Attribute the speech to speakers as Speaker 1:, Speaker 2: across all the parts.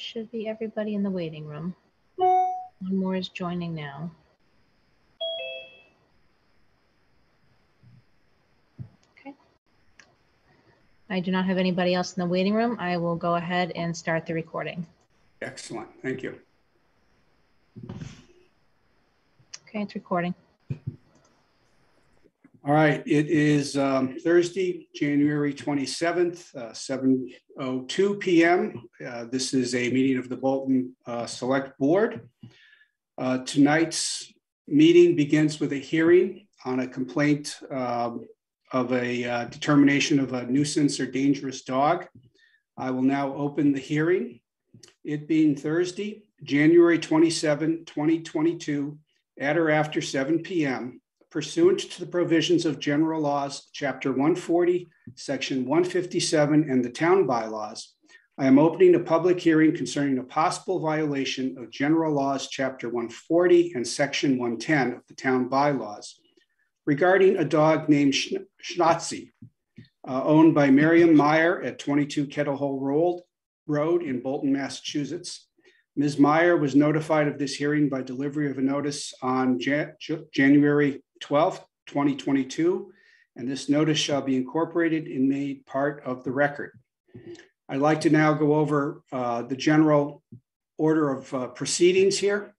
Speaker 1: Should be everybody in the waiting room. One more is joining now. Okay. I do not have anybody else in the waiting room. I will go ahead and start the recording.
Speaker 2: Excellent, thank you.
Speaker 1: Okay, it's recording.
Speaker 2: All right, it is um, Thursday, January 27th, uh, 7:02 PM. Uh, This is a meeting of the Bolton uh, Select Board. Uh, Tonight's meeting begins with a hearing on a complaint um, of a uh, determination of a nuisance or dangerous dog. I will now open the hearing. It being Thursday, January 27, 2022, at or after 7 PM pursuant to the provisions of general laws, chapter 140, section 157, and the town bylaws, I am opening a public hearing concerning a possible violation of general laws, chapter 140 and section 110 of the town bylaws regarding a dog named Schnatzy, uh, owned by Miriam Meyer at 22 Kettle Hole Road, Road in Bolton, Massachusetts. Ms. Meyer was notified of this hearing by delivery of a notice on Jan- January 12th, 2022, and this notice shall be incorporated and made part of the record. I'd like to now go over uh, the general order of uh, proceedings here.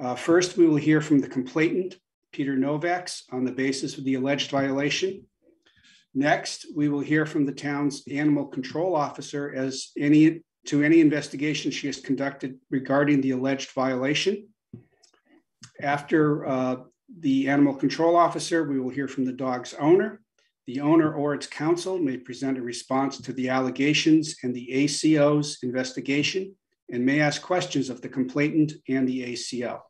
Speaker 2: Uh, first, we will hear from the complainant, Peter Kovacs, on the basis of the alleged violation. Next, we will hear from the town's animal control officer as any to any investigation she has conducted regarding the alleged violation. After uh, the animal control officer, we will hear from the dog's owner. The owner or its counsel may present a response to the allegations and the ACO's investigation and may ask questions of the complainant and the ACO.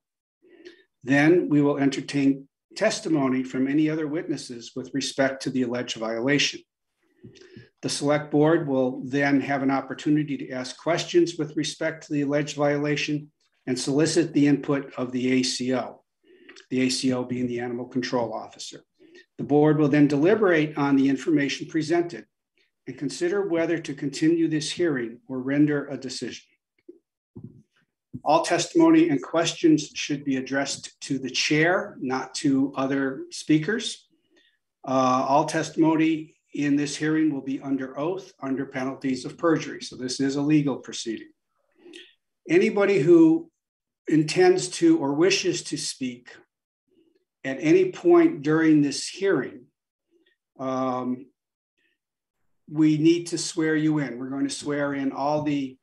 Speaker 2: Then we will entertain testimony from any other witnesses with respect to the alleged violation. The select board will then have an opportunity to ask questions with respect to the alleged violation and solicit the input of the ACO the ACO being the animal control officer. The board will then deliberate on the information presented and consider whether to continue this hearing or render a decision. All testimony and questions should be addressed to the chair, not to other speakers. Uh, all testimony in this hearing will be under oath under penalties of perjury. So this is a legal proceeding. Anybody who intends to or wishes to speak at any point during this hearing, um, we need to swear you in. We're going to swear in all the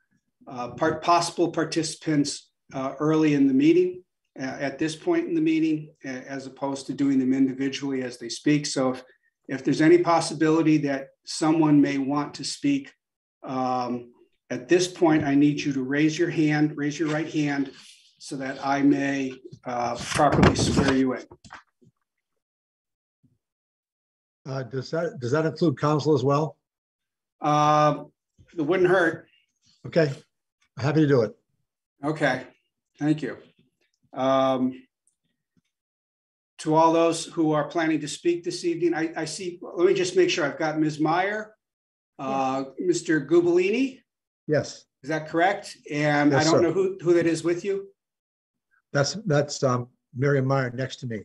Speaker 2: uh, part, possible participants uh, early in the meeting, uh, at this point in the meeting, as opposed to doing them individually as they speak. So if, if there's any possibility that someone may want to speak, um, at this point, I need you to raise your hand, raise your right hand so that I may uh, properly swear you in.
Speaker 3: Uh, does that, does that include counsel as well?
Speaker 2: Uh, it wouldn't hurt.
Speaker 3: Okay, happy to do it.
Speaker 2: Okay, thank you. Um, to all those who are planning to speak this evening, I, I see, let me just make sure I've got Ms. Meyer, uh, Mr. Gubelini,
Speaker 3: Yes,
Speaker 2: is that correct? And I don't
Speaker 3: sir.
Speaker 2: know who, who that is with you.
Speaker 3: That's, that's um, Miriam Meyer next to me.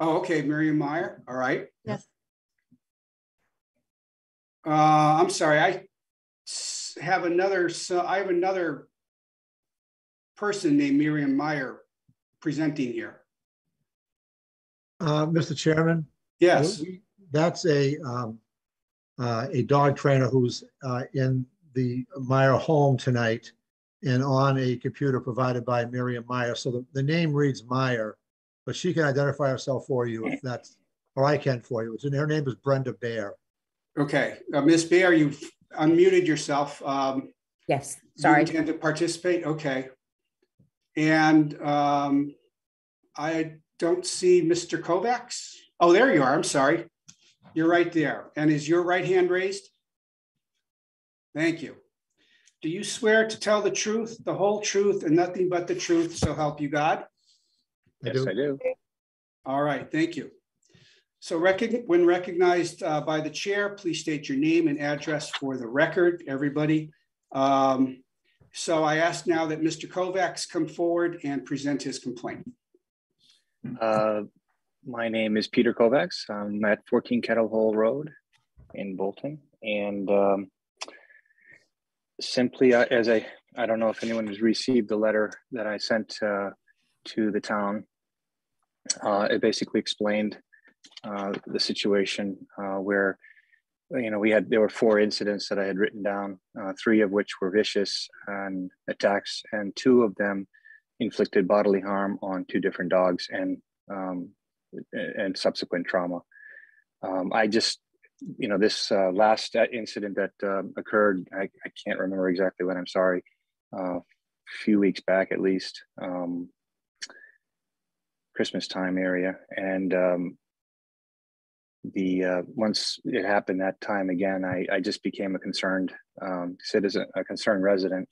Speaker 2: Oh, okay, Miriam Meyer, all right.
Speaker 1: Yes.
Speaker 2: Uh, I'm sorry, I have another, so I have another person named Miriam Meyer presenting here.
Speaker 3: Uh, Mr. Chairman?
Speaker 2: Yes,
Speaker 3: That's a, um, uh, a dog trainer who's uh, in the Meyer home tonight and on a computer provided by Miriam Meyer. So the, the name reads Meyer, but she can identify herself for you if that's, or I can for you. It's, her name is Brenda Bear.
Speaker 2: okay. Uh, Ms. Bear, you've unmuted yourself. Um,
Speaker 4: Yes,
Speaker 2: you
Speaker 4: sorry.
Speaker 2: intend to participate? Okay. And um, I don't see Mr. Kovacs. Oh, there you are. I'm sorry. You're right there. And is your right hand raised? Thank you. Do you swear to tell the truth, the whole truth, and nothing but the truth, so help you God?
Speaker 3: I
Speaker 5: Yes,
Speaker 3: do.
Speaker 5: I do.
Speaker 2: All right, thank you. So recog- when recognized uh, by the chair, please state your name and address for the record, everybody. Um, So I ask now that Mr. Kovacs come forward and present his complaint.
Speaker 4: Uh, my name is Peter Kovacs. I'm at 14 Kettle Hole Road in Bolton. And um, simply, uh, as I, I don't know if anyone has received the letter that I sent uh, to the town. Uh, it basically explained uh, the situation uh, where, you know, we had, there were four incidents that I had written down, uh, three of which were vicious and attacks, and two of them inflicted bodily harm on two different dogs and um, and subsequent trauma. Um, I just, you know, this uh, last incident that uh, occurred, I, I, can't remember exactly when. I'm sorry, uh, a few weeks back at least, um, Christmas time area, and um, the uh, once it happened that time again, I, I just became a concerned um, citizen, a concerned resident.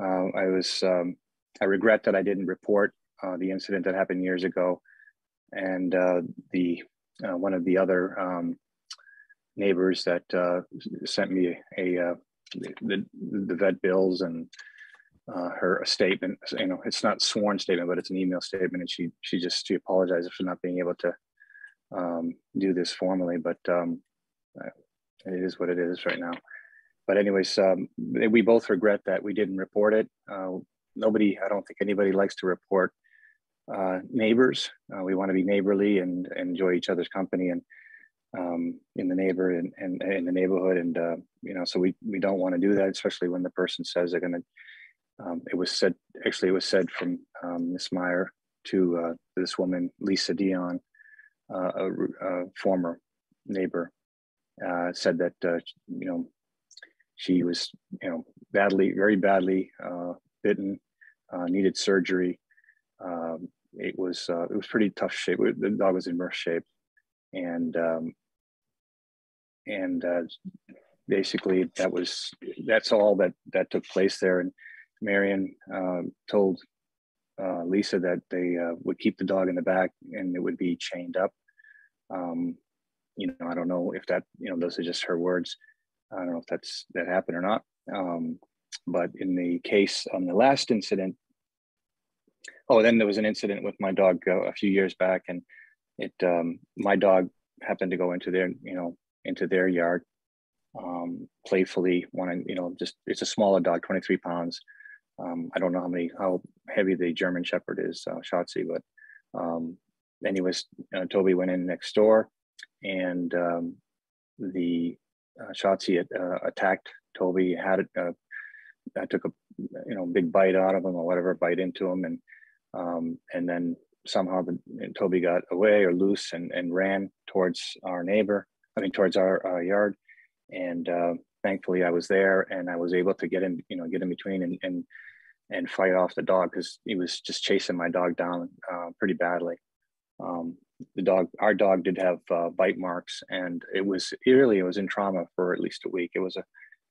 Speaker 4: Uh, I was, um, I regret that I didn't report uh, the incident that happened years ago and uh, the uh, one of the other um, neighbors that uh, sent me a, uh, the, the vet bills and uh, her a statement. You know, it's not sworn statement, but it's an email statement, and she she just she apologized for not being able to um, do this formally, but um, uh, it is what it is right now. But anyways, um, we both regret that we didn't report it. nobody, I don't think anybody likes to report uh, neighbors. Uh, we want to be neighborly and, and, enjoy each other's company and um, in the neighbor and, and, in the neighborhood. And, uh, you know, so we, we don't want to do that, especially when the person says they're going to, um, it was said, actually it was said from um, Ms. Meyer to uh, this woman, Lisa Dion, uh, a, a, former neighbor, uh, said that, you know, she was, you know, badly, very badly bitten, needed surgery, um, it was uh, it was pretty tough shape. The dog was in rough shape, and um, and uh, basically that was that's all that that took place there. And Marion uh, told uh, Lisa that they uh, would keep the dog in the back and it would be chained up. Um, you know, I don't know if that you know those are just her words. I don't know if that's that happened or not. Um, but in the case on the last incident, oh, then there was an incident with my dog uh, a few years back, and it um, my dog happened to go into their you know into their yard um, playfully. Wanting you know just it's a smaller dog, 23 pounds. Um, I don't know how many how heavy the German Shepherd is, uh, Shotzi, but um, anyways, uh, Toby went in next door, and um, the uh, Shotzi uh, attacked Toby. Had it. Uh, I took a you know big bite out of him or whatever, bite into him, and um, and then somehow the, Toby got away or loose and, and ran towards our neighbor, I mean, towards our, our yard. And uh, thankfully I was there and I was able to get in, you know, get in between and, and, and fight off the dog because he was just chasing my dog down uh, pretty badly. Um, the dog, our dog did have uh, bite marks and it was really, it was in trauma for at least a week. It was a,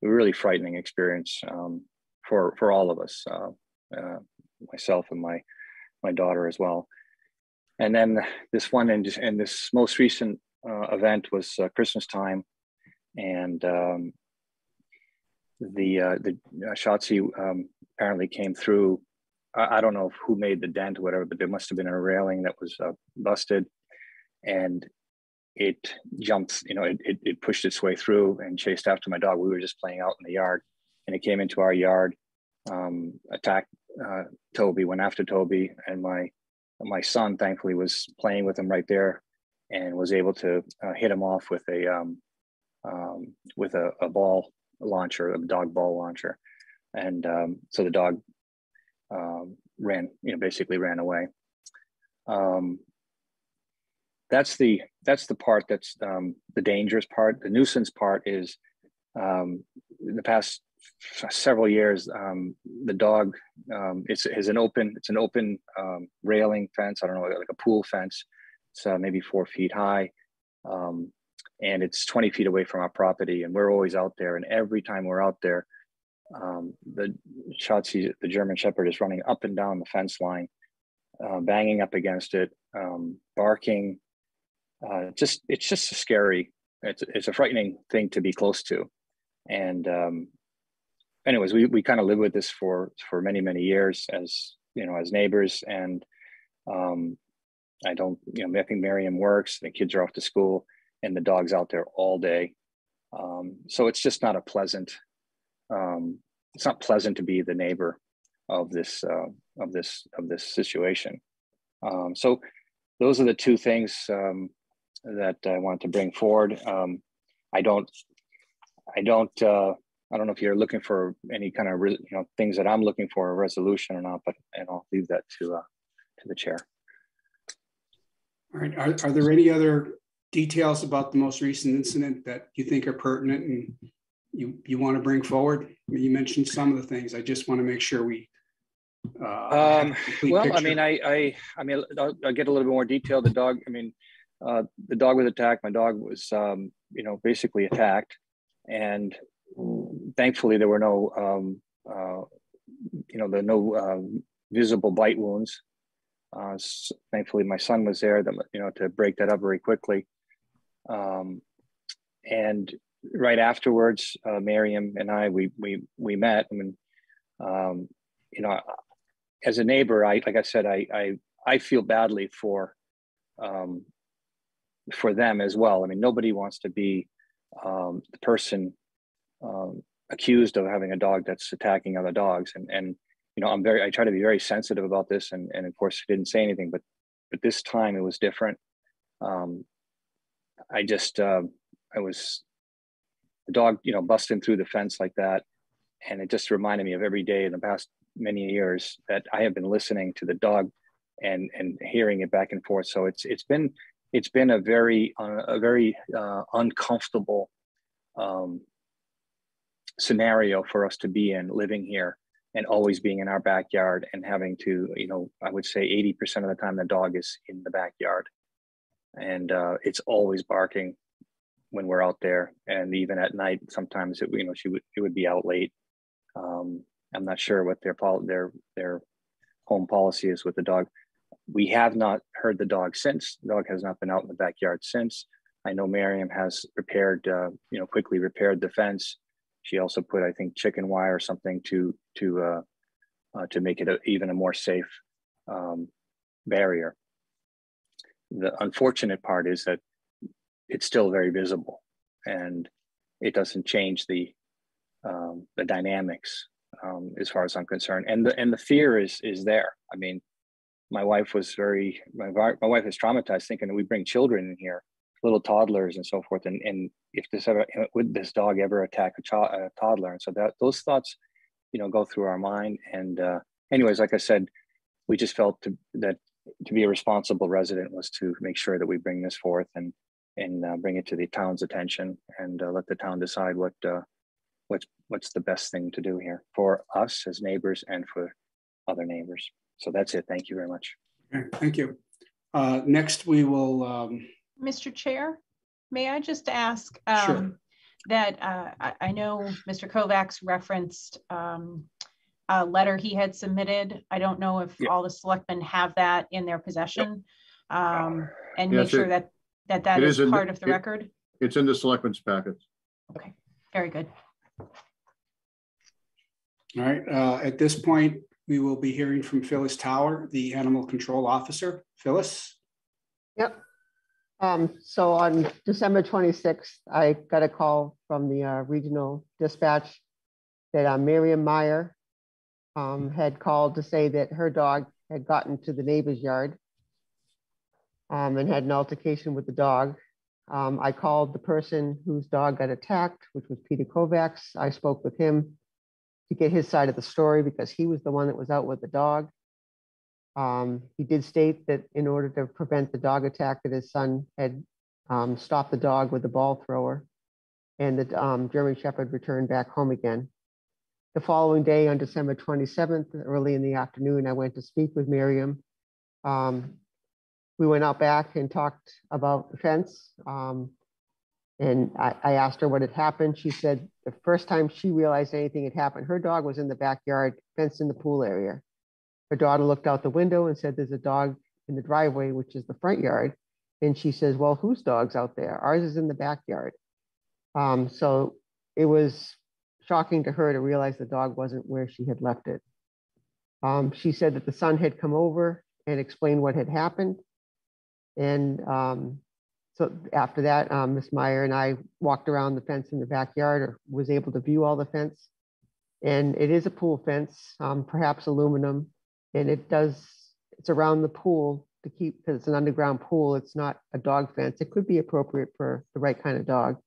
Speaker 4: a really frightening experience um, for, for all of us, uh, uh, myself and my, my daughter as well. And then this one and, and this most recent uh, event was uh, Christmas time, and um, the uh, the uh, Shotzi um, apparently came through. I, I, don't know who made the dent or whatever, but there must have been a railing that was uh, busted, and it jumped. You know, it, it, it pushed its way through and chased after my dog. We were just playing out in the yard, and it came into our yard, um, attacked uh, Toby, went after Toby, and my my son thankfully was playing with him right there, and was able to uh, hit him off with a um, um, with a, a, ball launcher, a dog ball launcher, and um, so the dog um, ran, you know, basically ran away. Um, that's the that's the part that's um, the dangerous part. The nuisance part is um, the past several years, the dog it's is an open it's an open railing fence. I don't know like a pool fence. It's uh, maybe four feet high, um, and it's twenty feet away from our property. And we're always out there. And every time we're out there, um, the Shotzi, the German Shepherd, is running up and down the fence line, uh, banging up against it, um, barking. Uh, just it's just a scary. It's it's a frightening thing to be close to, and um, anyways, we, we kind of live with this for, for many, many years as, you know, as neighbors and, um, I don't, you know, I think Miriam works, the kids are off to school and the dog's out there all day. Um, so it's just not a pleasant, um, it's not pleasant to be the neighbor of this, uh, of this, of this situation. Um, so those are the two things, um, that I want to bring forward. Um, I don't, I don't, uh, I don't know if you're looking for any kind of, you know, things that I'm looking for a resolution or not, but and I'll leave that to, uh, to the chair.
Speaker 2: All right, are, are there any other details about the most recent incident that you think are pertinent and you, you want to bring forward? I mean, you mentioned some of the things. I just want to make sure we. Uh,
Speaker 4: Um, well, I mean, I, I, I mean, I'll, I'll get a little bit more detail. The dog, I mean, uh, the dog was attacked. My dog was, um, you know, basically attacked, and thankfully there were no, um, uh, you know, there no um, visible bite wounds. Uh, s- thankfully, my son was there, that you know, to break that up very quickly. Um, and right afterwards, uh, Miriam and I, we we we met. I mean, um, you know, as a neighbor, I like I said, I I I feel badly for um, for them as well. I mean, nobody wants to be um, the person um, accused of having a dog that's attacking other dogs. And and you know, I'm very I try to be very sensitive about this. And and of course, didn't say anything, but but this time it was different. Um, I just uh, I was the dog, you know, busting through the fence like that, and it just reminded me of every day in the past many years that I have been listening to the dog and and hearing it back and forth. So it's it's been it's been a very uh, a very uh, uncomfortable um, scenario for us to be in living here and always being in our backyard and having to you know i would say 80% of the time the dog is in the backyard and uh, it's always barking when we're out there and even at night sometimes it you know she would it would be out late um, i'm not sure what their their their home policy is with the dog we have not heard the dog since. The dog has not been out in the backyard since. I know Miriam has repaired, uh, you know, quickly repaired the fence. She also put, I think, chicken wire or something to to uh, uh, to make it a, even a more safe um, barrier. The unfortunate part is that it's still very visible, and it doesn't change the um, the dynamics um, as far as I'm concerned. And the and the fear is is there. I mean, my wife was very my, my wife is traumatized thinking we bring children in here little toddlers and so forth and and if this ever would this dog ever attack a, child, a toddler and so that those thoughts you know go through our mind and uh, anyways like i said we just felt to, that to be a responsible resident was to make sure that we bring this forth and and uh, bring it to the town's attention and uh, let the town decide what uh, what's what's the best thing to do here for us as neighbors and for other neighbors so that's it. Thank you very much.
Speaker 2: Okay, thank you. Uh, next, we will. Um,
Speaker 5: Mr. Chair, may I just ask
Speaker 2: Sure.
Speaker 5: um, that uh, I, I know Mr. Kovacs referenced um, a letter he had submitted. I don't know if
Speaker 4: Yeah.
Speaker 5: all the selectmen have that in their possession. um, And make sure
Speaker 6: it-
Speaker 5: that, that that
Speaker 6: it
Speaker 5: is
Speaker 6: is in the-
Speaker 5: part of the
Speaker 6: it-
Speaker 5: record.
Speaker 6: It's in the selectmen's packet.
Speaker 5: Okay, very good.
Speaker 2: all right. Uh, at this point, we will be hearing from Phyllis Tower, the Animal Control Officer. Phyllis.
Speaker 7: Yep. Um, so on December twenty-sixth, I got a call from the uh, regional dispatch that uh, Miriam Meyer um, had called to say that her dog had gotten to the neighbor's yard um, and had an altercation with the dog. Um, I called the person whose dog got attacked, which was Peter Kovacs. I spoke with him to get his side of the story because he was the one that was out with the dog. Um, he did state that in order to prevent the dog attack, that his son had um, stopped the dog with the ball thrower, and that um, German Shepherd returned back home again. The following day, on December 27th, early in the afternoon, I went to speak with Miriam. Um, we went out back and talked about the fence. Um, and I, I asked her what had happened. She said the first time she realized anything had happened, her dog was in the backyard, fenced in the pool area. Her daughter looked out the window and said, There's a dog in the driveway, which is the front yard. And she says, Well, whose dog's out there? Ours is in the backyard. Um, so it was shocking to her to realize the dog wasn't where she had left it. Um, she said that the son had come over and explained what had happened. And um, so after that, um, Miss Meyer and I walked around the fence in the backyard or was able to view all the fence. And it is a pool fence, um, perhaps aluminum, and it does, it's around the pool to keep, because it's an underground pool, it's not a dog fence. It could be appropriate for the right kind of dog.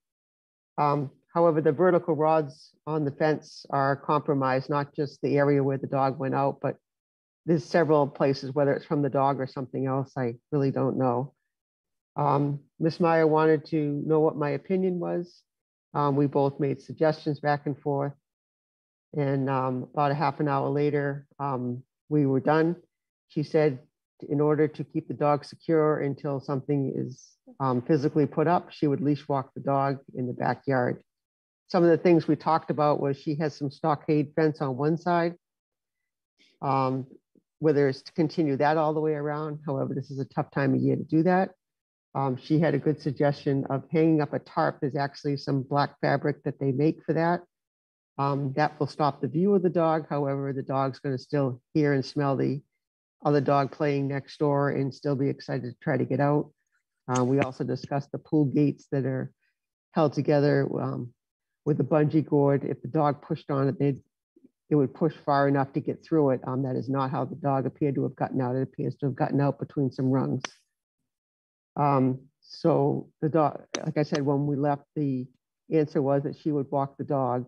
Speaker 7: Um, however, the vertical rods on the fence are compromised, not just the area where the dog went out, but there's several places, whether it's from the dog or something else, I really don't know. Um, Ms. Meyer wanted to know what my opinion was. Um, we both made suggestions back and forth. And um, about a half an hour later, um, we were done. She said, in order to keep the dog secure until something is um, physically put up, she would leash walk the dog in the backyard. Some of the things we talked about was she has some stockade fence on one side. Um, whether it's to continue that all the way around. However, this is a tough time of year to do that. Um, she had a good suggestion of hanging up a tarp. There's actually some black fabric that they make for that. Um, that will stop the view of the dog. However, the dog's going to still hear and smell the other dog playing next door and still be excited to try to get out. Uh, we also discussed the pool gates that are held together um, with the bungee cord. If the dog pushed on it, they'd, it would push far enough to get through it. Um, that is not how the dog appeared to have gotten out. It appears to have gotten out between some rungs. Um, so the dog, like I said, when we left, the answer was that she would walk the dog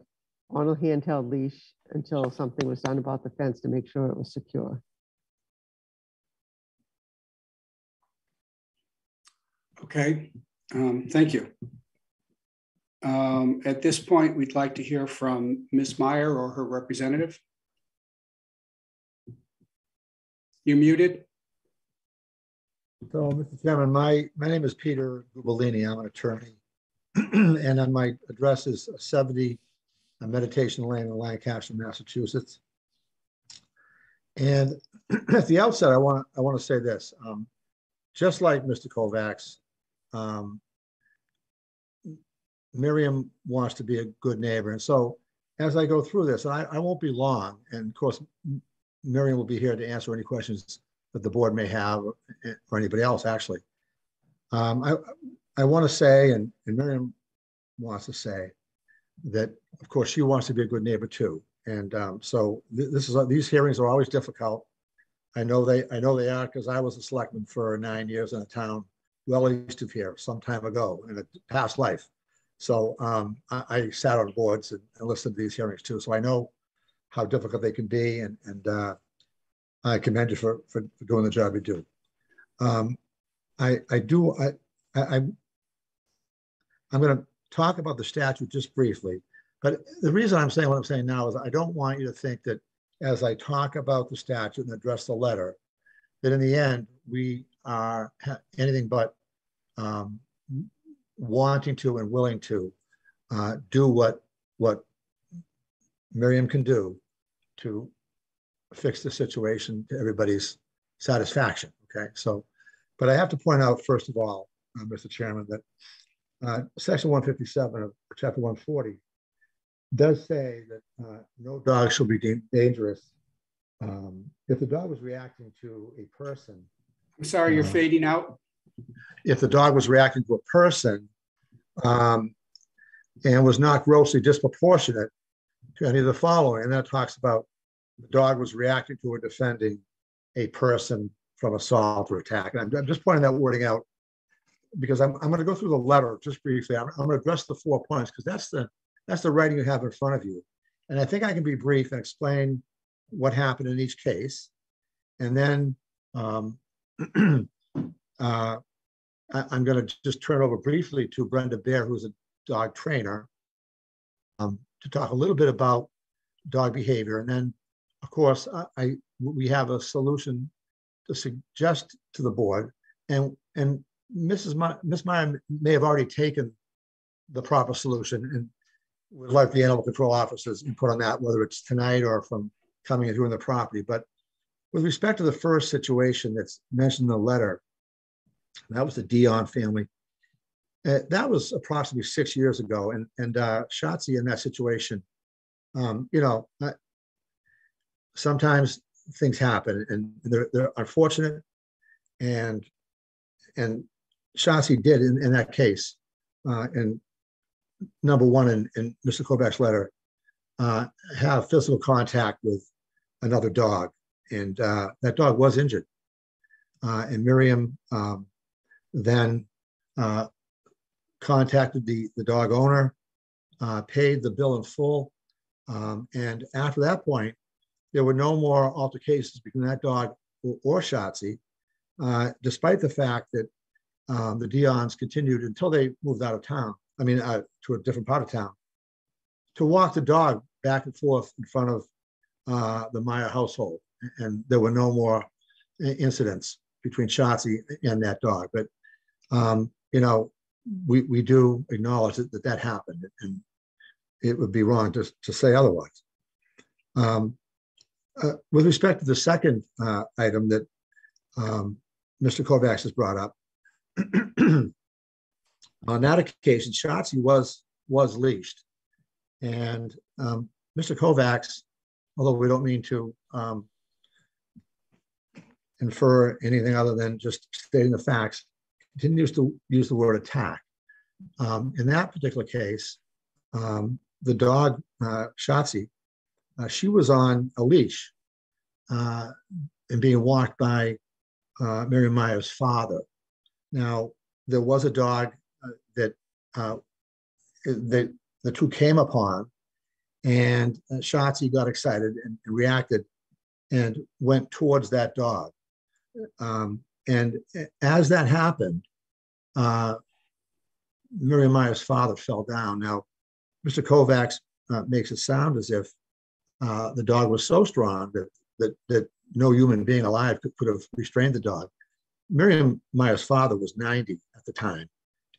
Speaker 7: on a handheld leash until something was done about the fence to make sure it was secure.
Speaker 2: Okay, um, thank you. Um, At this point, we'd like to hear from Ms. Meyer or her representative. You're muted.
Speaker 3: So, Mr. Chairman, my, my name is Peter Gubelini. I'm an attorney. And on my address is 70 Meditation Lane in Lancaster, Massachusetts. And at the outset, I want, I want to say this. Um, Just like Mr. Kovacs, um, Miriam wants to be a good neighbor. And so as I go through this, I, I won't be long. And of course, Miriam will be here to answer any questions that the board may have or, or anybody else actually. Um, I, I want to say, and, and Miriam wants to say that, of course, she wants to be a good neighbor too. And um, so th this is these hearings are always difficult. I know they I know they are because I was a selectman for nine years in a town well east of here some time ago in a past life. So um, I, I, sat on boards and, and, listened to these hearings too. So I know how difficult they can be, and and uh, I commend you for, for, doing the job you do. Um, I I do I, I I'm going to talk about the statute just briefly, but the reason I'm saying what I'm saying now is I don't want you to think that as I talk about the statute and address the letter, that in the end we are anything but um, wanting to and willing to uh, do what what Miriam can do to fix the situation to everybody's satisfaction. Okay, so, but I have to point out first of all, uh, Mr. Chairman, that uh, Section 157 of Chapter 140 does say that uh, no dog shall be deemed dangerous um, if the dog was reacting to a person.
Speaker 2: I'm sorry, you're uh, fading out.
Speaker 3: If the dog was reacting to a person um, and was not grossly disproportionate to any of the following. And that talks about the dog was reacting to or defending a person from assault or attack. And I'm, I'm just pointing that wording out because I'm, I'm going to go through the letter just briefly. I'm, I'm going to address the four points because that's the that's the writing you have in front of you. And I think I can be brief and explain what happened in each case. And then um, uh, I, am going to just turn over briefly to Brenda Bear, who's a dog trainer, um, to talk a little bit about dog behavior. And then, of course, I, I we have a solution to suggest to the board. And and Mrs. My, Ms. Meyer may have already taken the proper solution and would like the animal control officers input on that, whether it's tonight or from coming and doing the property. But with respect to the first situation that's mentioned in the letter, that was the Dion family. Uh, that was approximately six years ago. And, and uh, Shotzi in that situation um, you know, I- sometimes things happen and they're, they're unfortunate. And, and Shotzi did in, in that case, uh, and number one in, in Mr. Kovacs letter, uh, have physical contact with another dog. And, uh, that dog was injured. Uh, and Miriam, um, then, uh, contacted the, the dog owner, uh, paid the bill in full. Um, and after that point, there were no more altercations between that dog or, or Shotzi, uh, despite the fact that um, the Dion's continued until they moved out of town. I mean, uh, to a different part of town, to walk the dog back and forth in front of uh, the Meyer household, and there were no more incidents between Shotzi and that dog. But um, you know, we we do acknowledge that that, that happened, and it would be wrong to, to say otherwise. Um, uh, with respect to the second uh, item that um, Mr. Kovacs has brought up, on that occasion, Shotzi was was leashed, and um, Mr. Kovacs, although we don't mean to um, infer anything other than just stating the facts, continues to use the word attack. Um, in that particular case, um, the dog, uh, Shotzi, uh, she was on a leash uh, and being walked by uh, Mary Meyer's father. Now, there was a dog uh, that uh, that the two came upon, and uh, Shotzi got excited and, and reacted and went towards that dog. Um, and as that happened, uh, Miriam Meyer's father fell down. Now, Mr. Kovacs uh, makes it sound as if uh, the dog was so strong that, that, that no human being alive could, could have restrained the dog. Miriam Meyer's father was 90 at the time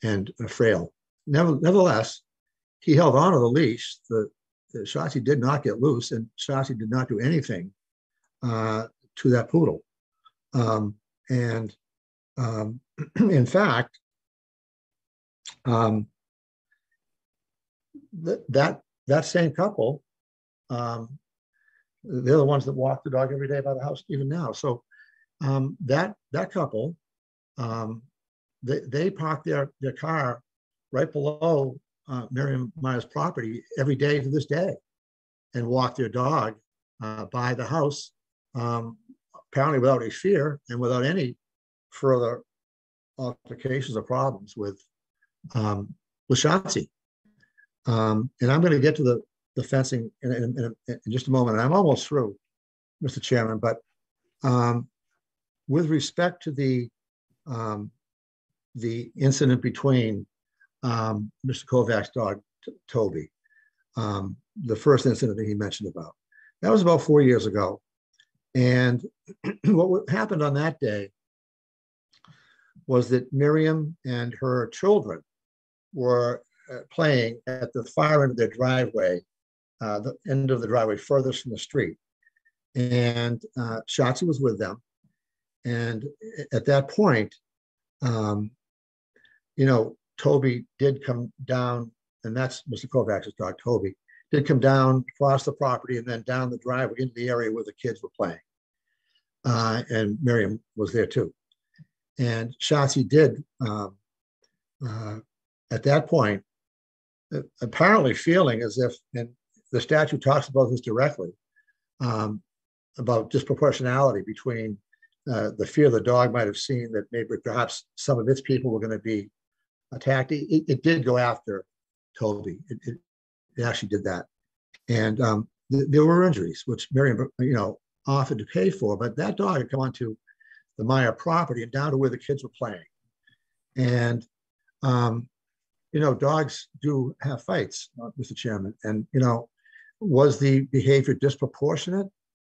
Speaker 3: and frail. Never, nevertheless, he held on to the leash. The, the did not get loose, and Shotzi did not do anything uh, to that poodle. Um, and um, in fact, um, th- that that same couple, um, they're the ones that walk the dog every day by the house even now. So um, that that couple, um, they they park their their car right below uh, Miriam Meyer's property every day to this day, and walk their dog uh, by the house, um, apparently without a fear and without any further altercations or problems with um, with Shotzi. Um, and I'm going to get to the, the fencing in, in, in, in just a moment. And I'm almost through, Mr. Chairman. But um, with respect to the um, the incident between um, Mr. Kovacs' dog, Toby, um, the first incident that he mentioned about, that was about four years ago. And what happened on that day was that Miriam and her children were uh, playing at the far end of their driveway, uh, the end of the driveway furthest from the street. And uh, Shotzi was with them. And at that point, um, you know, Toby did come down, and that's Mr. Kovacs' dog, Toby, did come down across the property and then down the driveway into the area where the kids were playing. Uh, and Miriam was there too. And Shotzi did, um, uh, at that point, uh, apparently feeling as if, and the statute talks about this directly, um, about disproportionality between uh, the fear the dog might have seen that maybe perhaps some of its people were going to be attacked. It, it did go after Toby. It, it, it actually did that. And um, th- there were injuries, which Miriam, you know, offered to pay for, but that dog had come onto the Meyer property and down to where the kids were playing. And, um, you know, dogs do have fights, uh, Mr. Chairman. And, you know, was the behavior disproportionate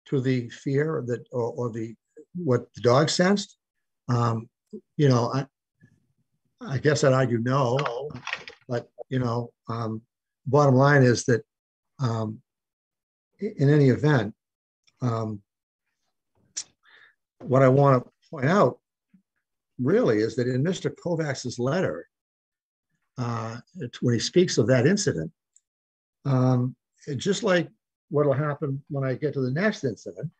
Speaker 3: to the fear that, or, or the, what the dog sensed? Um, you know, I, I guess I'd argue no, but, you know, um, bottom line is that um, in any event, um, what I want to point out really is that in Mr. Kovacs's letter, uh, when he speaks of that incident, um, just like what'll happen when I get to the next incident,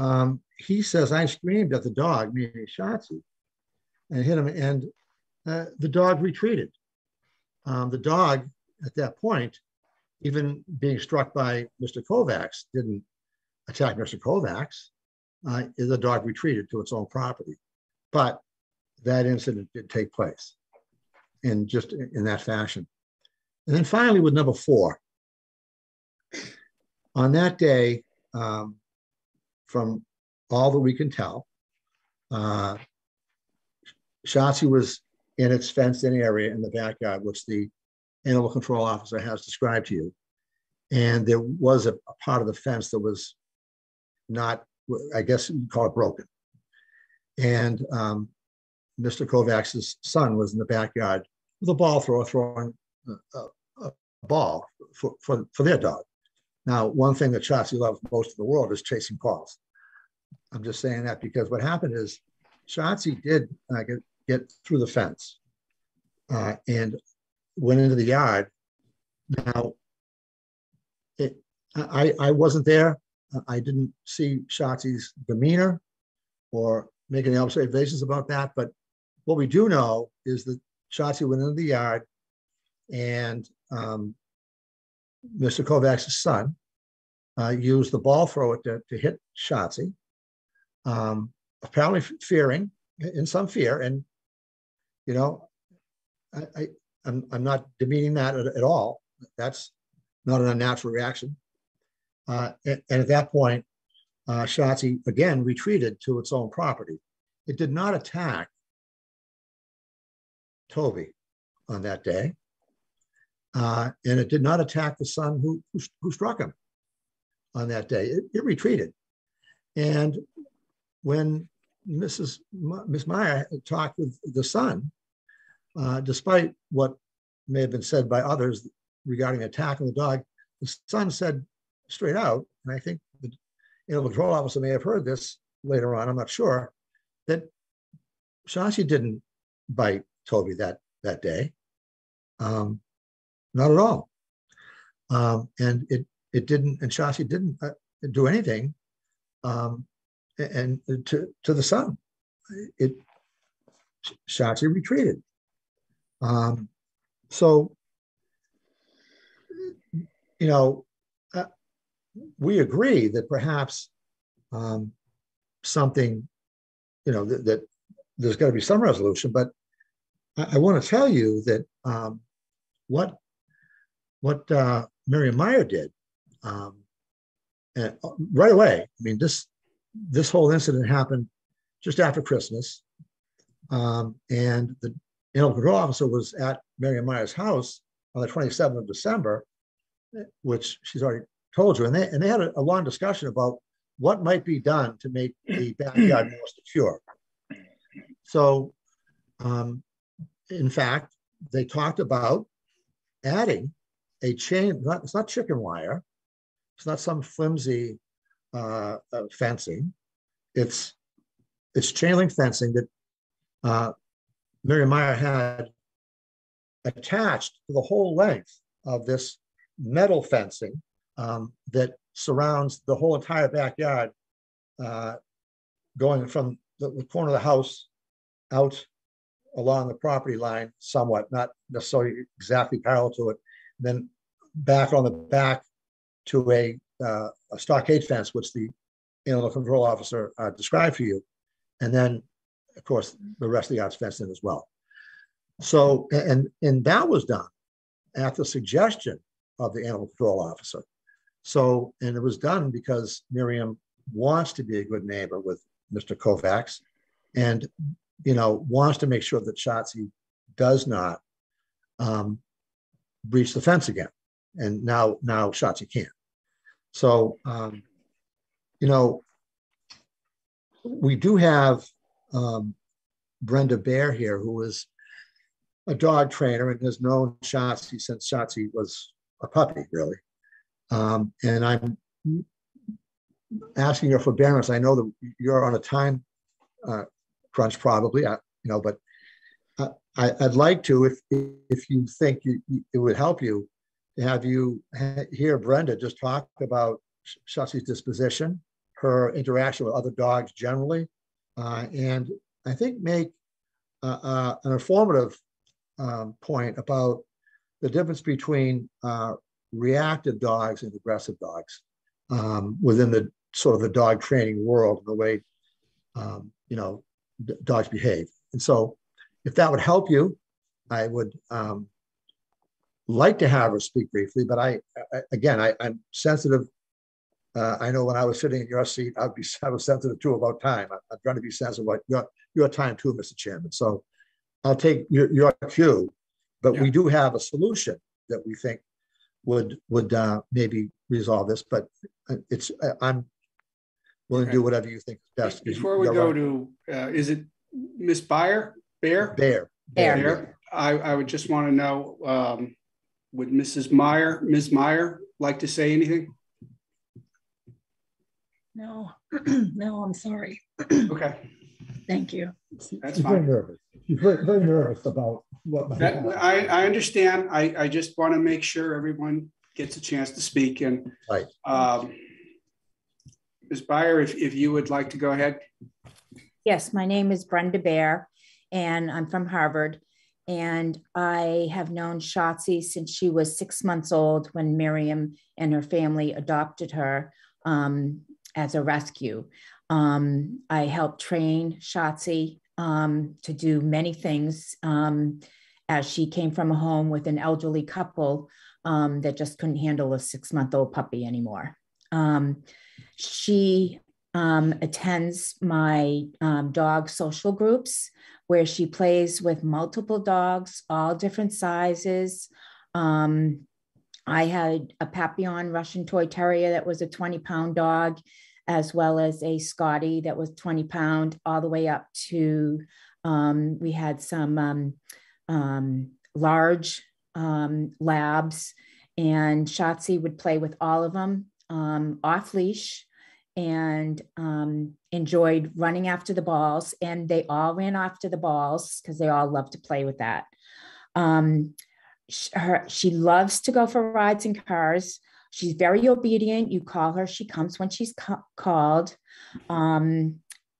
Speaker 3: um, he says I screamed at the dog, meaning Shotzi, and hit him, and uh, the dog retreated. Um, the dog at that point, even being struck by Mr. Kovacs, didn't attack Mr. Kovacs. Uh, the dog retreated to its own property. But that incident did take place in just in that fashion. And then finally, with number four, on that day, um, from all that we can tell, uh, Shotzi was in its fenced in area in the backyard, which the animal control officer has described to you. And there was a, a part of the fence that was not, I guess you'd call it broken. And um, Mr. Kovacs' son was in the backyard with a ball thrower throwing a, a, a ball for, for, for their dog. Now, one thing that Shotzi loves most in the world is chasing balls. I'm just saying that because what happened is Shotzi did uh, get, get through the fence uh, and went into the yard. Now, it, I, I wasn't there. I didn't see Shotzi's demeanor or make any observations about that. But what we do know is that Shotzi went into the yard and um, Mr. Kovacs' son uh, used the ball thrower to, to hit Shotzi, um, apparently fearing, in some fear. And, you know, I, I, I'm, I'm not demeaning that at, at all. That's not an unnatural reaction. Uh, and, and, at that point, uh, Shotzi again retreated to its own property. It did not attack Toby on that day. Uh, and it did not attack the son who, who, who struck him on that day. It, it, retreated. And when Mrs. Miss Meyer talked with the son, uh, despite what may have been said by others regarding attack attacking the dog, the son said straight out, and I think the animal control officer may have heard this later on, I'm not sure, that Shotzi didn't bite Toby that, that day. Um, not at all. Um, and it it didn't, and Shotzi didn't uh, do anything um, and to, to the son, It Shotzi retreated. Um, so, you know, uh, we agree that perhaps um, something, you know, that, that there's got to be some resolution, but I, I want to tell you that um, what what uh, Miriam Meyer did um, and uh, right away. I mean, this this whole incident happened just after Christmas, um, and the animal control officer was at Miriam Meyer's house on the 27th of December, which she's already told you, and they and they had a, a long discussion about what might be done to make the backyard more secure. So, um, in fact, they talked about adding a chain, not, it's not chicken wire, it's not some flimsy uh, uh, fencing. It's it's chain link fencing that uh, Meyer had attached to the whole length of this metal fencing um, that surrounds the whole entire backyard, uh, going from the, the, corner of the house out along the property line somewhat, not necessarily exactly parallel to it, then back on the back to a, uh, a stockade fence, which the animal control officer uh, described for you. And then, of course, the rest of the yard's fenced in as well. So, and, and that was done at the suggestion of the animal control officer. So, and it was done because Miriam wants to be a good neighbor with Mr. Kovacs and, you know, wants to make sure that Shotzi does not um, breach the fence again and now now Shotzi can't. So um, you know, we do have um, Brenda Bear here, who is a dog trainer and has known Shotzi since Shotzi was a puppy, really. Um, and I'm asking your forbearance. I know that you're on a time uh, crunch, probably, uh, you know, but I, would like to, if if you think you, it would help you, to have you hear Brenda just talk about Sh- Shotzi's disposition, her interaction with other dogs generally, uh, and I think make uh, uh, an informative um, point about the difference between uh, reactive dogs and aggressive dogs um, within the sort of the dog training world, and the way um, you know dogs behave. And so, if that would help you, I would um, like to have her speak briefly. But I, I again, I, I'm sensitive. Uh, I know when I was sitting in your seat, I'd be I was sensitive too about time. I, I'm trying to be sensitive about your your time too, Mr. Chairman. So I'll take your your cue, but we do have a solution that we think would would uh, maybe resolve this. But uh, it's uh, I'm willing to do whatever you think is best.
Speaker 2: Before we go
Speaker 3: right.
Speaker 2: to, uh, is it Miss Bear? Bear?
Speaker 3: Bear.
Speaker 1: Bear.
Speaker 2: Bear? I, I would just want to know, um, would Mrs. Meyer, Ms. Meyer like to say anything?
Speaker 8: No, no, I'm sorry.
Speaker 2: Okay,
Speaker 8: Thank you.
Speaker 2: that's
Speaker 3: She's very nervous. She's very, very nervous about what might
Speaker 2: That. I, I understand. I, I just want to make sure everyone gets a chance to speak and.
Speaker 3: Right.
Speaker 2: Um, Ms. Beyer, if, if you would like to go ahead.
Speaker 9: Yes, my name is Brenda Bear, and I'm from Harvard. And I have known Shotzi since she was six months old when Miriam and her family adopted her um, as a rescue. Um, I helped train Shotzi um, to do many things um, as she came from a home with an elderly couple um, that just couldn't handle a six month old puppy anymore. Um, she um, attends my um, dog social groups where she plays with multiple dogs, all different sizes. Um, I had a Papillon Russian Toy Terrier that was a 20 pound dog, as well as a Scotty that was 20 pound, all the way up to, um, we had some um, um, large um, labs, and Shotzi would play with all of them off leash and um, enjoyed running after the balls. And they all ran off to the balls because they all love to play with that. Um, sh- her, she loves to go for rides in cars. She's very obedient. You call her, she comes when she's ca- called. Um,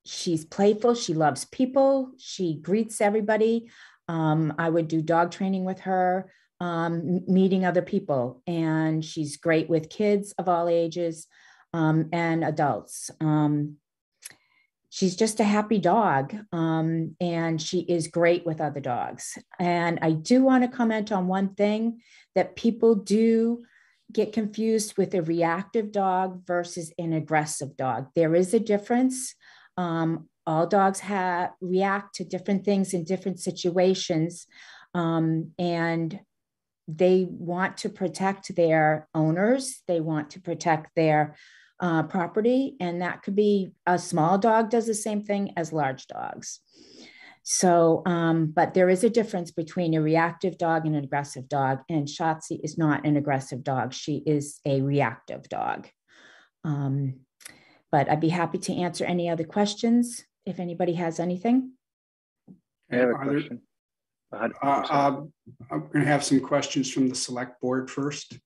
Speaker 9: she's playful. She loves people. She greets everybody. Um, I would do dog training with her, um, meeting other people, and she's great with kids of all ages um, and adults. Um, she's just a happy dog um, and she is great with other dogs. And I do want to comment on one thing that people do get confused with a reactive dog versus an aggressive dog. There is a difference. Um, all dogs have react to different things in different situations. Um, and they want to protect their owners. They want to protect their uh, property. And that could be a small dog does the same thing as large dogs. So, um, but there is a difference between a reactive dog and an aggressive dog. And Shotzi is not an aggressive dog. She is a reactive dog. Um, but I'd be happy to answer any other questions if anybody has anything.
Speaker 4: I have a
Speaker 2: Are there-
Speaker 4: question. Uh,
Speaker 2: Uh,
Speaker 4: I'm sorry.
Speaker 2: um, I'm going to have some questions from the select board first.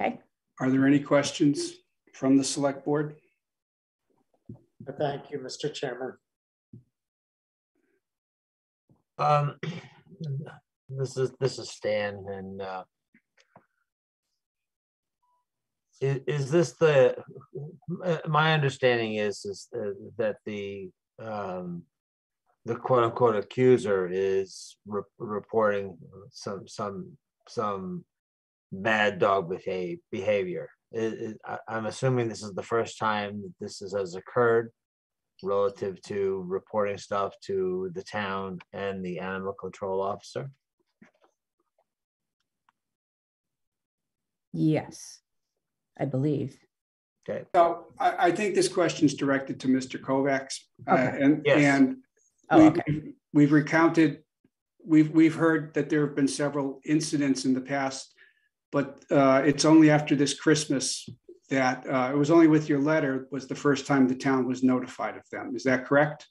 Speaker 9: Okay.
Speaker 2: Are there any questions from the select board?
Speaker 10: Thank you, Mr. Chairman.
Speaker 11: Um, this is, this is Stan and, uh, is, is this the, uh, my understanding is, is uh, that the, um, the quote unquote accuser is re- reporting some, some, some bad dog behave, behavior. I, I, I'm assuming this is the first time this is, has occurred relative to reporting stuff to the town and the animal control officer?
Speaker 9: Yes, I believe.
Speaker 11: Okay,
Speaker 2: So I, I think this question is directed to Mr. Kovacs. uh, And,
Speaker 11: Yes.
Speaker 2: and
Speaker 9: Oh,
Speaker 2: we've-
Speaker 9: okay.
Speaker 2: we've recounted, we've, we've heard that there have been several incidents in the past, but uh, it's only after this Christmas that, uh, it was only with your letter was the first time the town was notified of them. Is that correct?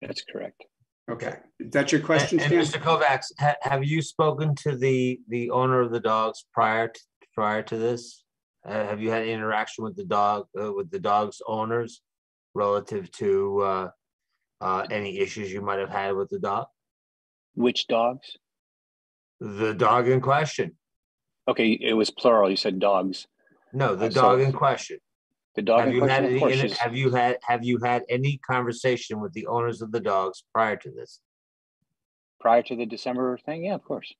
Speaker 4: That's correct.
Speaker 2: Okay, that's your question,
Speaker 11: and
Speaker 2: Stan?
Speaker 11: Mr. Kovacs, ha- have you spoken to the, the owner of the dogs prior, to prior to this? Uh, Have you had interaction with the dog, uh, with the dog's owners relative to uh, uh, any issues you might have had with the dog?
Speaker 4: Which dogs?
Speaker 11: The dog in question?
Speaker 4: Okay, it was plural. You said dogs.
Speaker 11: No, the
Speaker 4: Uh, so-
Speaker 11: dog in question.
Speaker 4: The dog
Speaker 11: Have
Speaker 4: in
Speaker 11: you had
Speaker 4: question, of
Speaker 11: any,
Speaker 4: course,
Speaker 11: have you had, have you had any conversation with the owners of the dogs prior to this?
Speaker 4: prior to the December thing. Yeah, of course.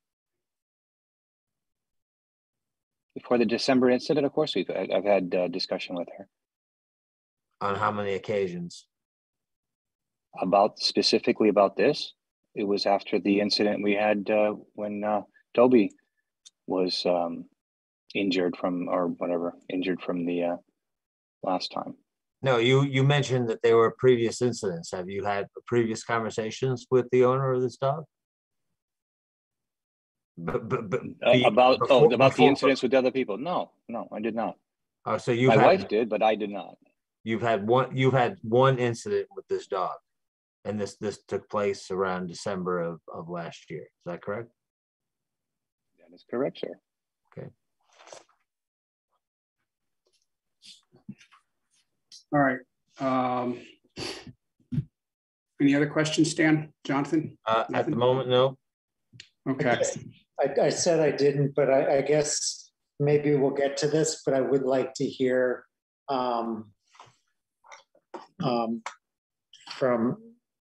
Speaker 4: Before the December incident, of course, we've I- I've had uh, discussion with her
Speaker 11: On how many occasions?
Speaker 4: about specifically about this. It was after the incident we had uh, when uh, Toby was um, injured from or whatever injured from the uh, last time.
Speaker 11: No, you, you mentioned that there were previous incidents. Have you had previous conversations with the owner of this dog? But, but, but.
Speaker 4: Uh,
Speaker 11: be-
Speaker 4: about oh
Speaker 11: before-
Speaker 4: about the
Speaker 11: before-
Speaker 4: incidents with other people. No, no, I did not.
Speaker 11: Oh, so you've
Speaker 4: My
Speaker 11: had,
Speaker 4: wife did, but I did not.
Speaker 11: you've had one, you've had one incident with this dog. And this, this took place around December of, of last year. Is that correct?
Speaker 4: That is correct, sir. Okay.
Speaker 2: All right. Um, Any other questions, Stan, Jonathan?
Speaker 11: Uh, at the moment, no.
Speaker 2: Okay,
Speaker 10: I, I said I didn't, but I, I guess maybe we'll get to this, but I would like to hear um, um, from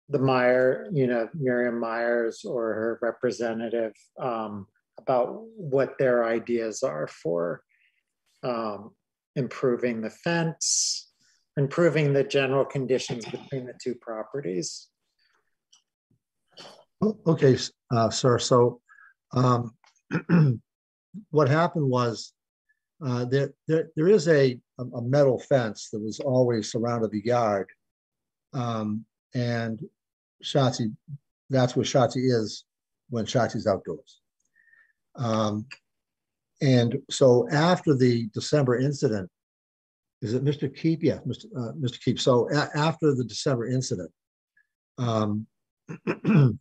Speaker 10: the Meyer, you know, Miriam Myers or her representative um, about what their ideas are for um, improving the fence, improving the general conditions between the two properties.
Speaker 3: Okay, uh, sir, so, um, what happened was, uh, there, there, there is a, a metal fence that was always surrounded the yard. Um, and Shotzi, that's where Shotzi is when Shotzi's outdoors. Um, and so after the December incident, is it Mr. Keep? Yeah, Mr. Uh, Mr. Keep. So a- after the December incident, um,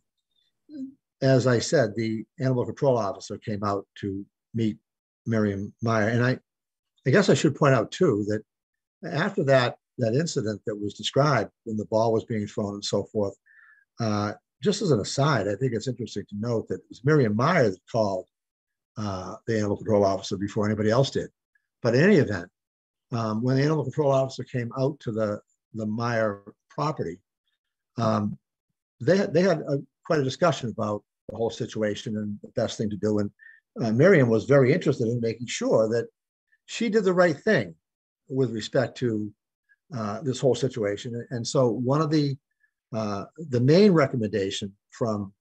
Speaker 3: as I said, the animal control officer came out to meet Miriam Meyer. And I, I guess I should point out too, that after that, that incident that was described when the ball was being thrown and so forth, uh, just as an aside, I think it's interesting to note that it was Miriam Meyer that called uh, the animal control officer before anybody else did. But in any event, um, when the animal control officer came out to the, the Meyer property, um, they had, they had a, quite a discussion about the whole situation and the best thing to do. And uh, Miriam was very interested in making sure that she did the right thing with respect to uh, this whole situation. And so one of the uh, the main recommendation from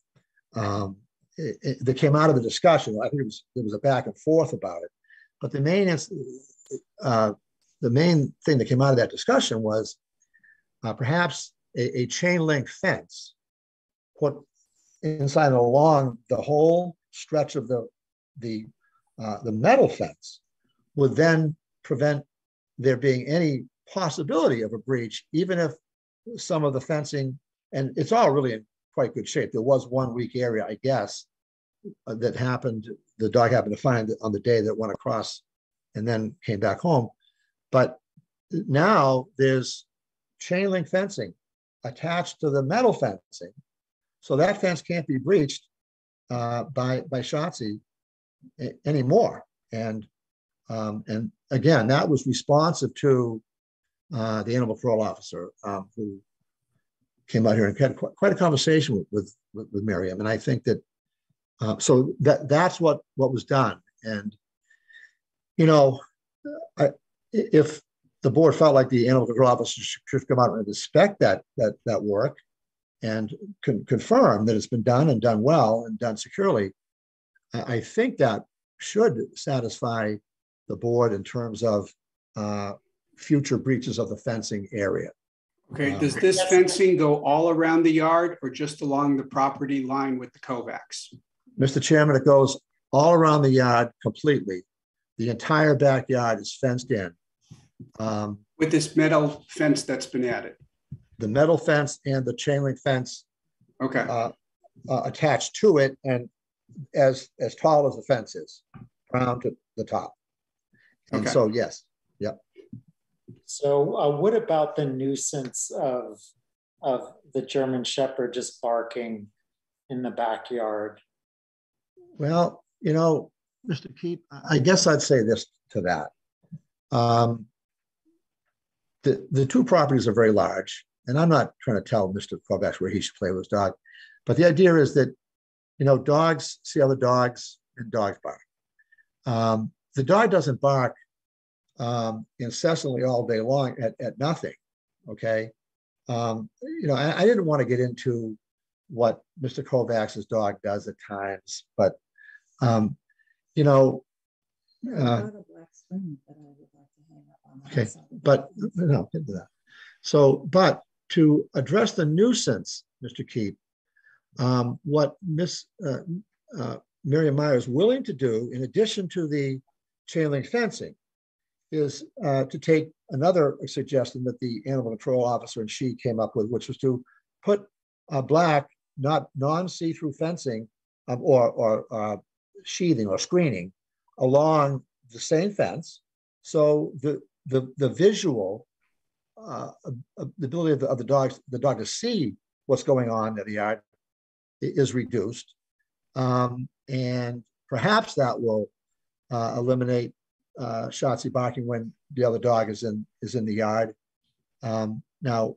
Speaker 3: um, it, it- that came out of the discussion, I think it was there was a back and forth about it, but the main uh, the main thing that came out of that discussion was uh, perhaps a, a chain link fence put inside and along the whole stretch of the the uh, the metal fence would then prevent there being any possibility of a breach, even if some of the fencing and it's all really quite good shape. There was one weak area, I guess, uh, that happened. The dog happened to find on the day that it went across and then came back home. But now there's chain link fencing attached to the metal fencing. So that fence can't be breached uh, by, by Shotzi anymore. And, um, and again, that was responsive to uh, the animal control officer um, who came out here and had quite, a conversation with, with, with, Miriam. And I think that, uh, so that, that's what, what was done. And, you know, I, if the board felt like the animal control officer should, should come out and inspect that, that, that work and con- confirm that it's been done and done well and done securely, I, I think that should satisfy the board in terms of uh, future breaches of the fencing area.
Speaker 2: Okay.
Speaker 3: Um,
Speaker 2: Does this fencing go all around the yard or just along the property line with the Kovacs?
Speaker 3: Mr. Chairman, it goes all around the yard completely. The entire backyard is fenced in. Um,
Speaker 2: With this metal fence that's been added?
Speaker 3: The metal fence and the chain link fence
Speaker 2: Okay,
Speaker 3: uh, uh, attached to it and as, as tall as the fence is, round to the top. And
Speaker 2: Okay.
Speaker 3: so, yes,
Speaker 10: So uh, what about the nuisance of, of the German Shepherd just barking in the backyard?
Speaker 3: well, you know, Mr. Keep, I guess I'd say this to that. Um, The, the two properties are very large, and I'm not trying to tell Mr. Kovacs where he should play with his dog. But the idea is that, you know, dogs see other dogs and dogs bark. Um, the dog doesn't bark um, incessantly all day long at, at nothing. Okay. Um, you know, I, I didn't want to get into what Mr. Kovacs's dog does at times, but um, you know, uh, Okay, but no, into that. So, but to address the nuisance, Mr. Keep, um, what Miss uh, uh, Miriam Meyer is willing to do, in addition to the chain link fencing, is uh, to take another suggestion that the animal control officer and she came up with, which was to put a black, not non-see-through fencing um, or, or uh, sheathing or screening along the same fence. So the, the, the visual, uh, the ability of the, of the dogs, the dog to see what's going on in the yard is reduced. Um, and perhaps that will uh, eliminate uh, Shotzi barking when the other dog is in is in the yard. Um, now,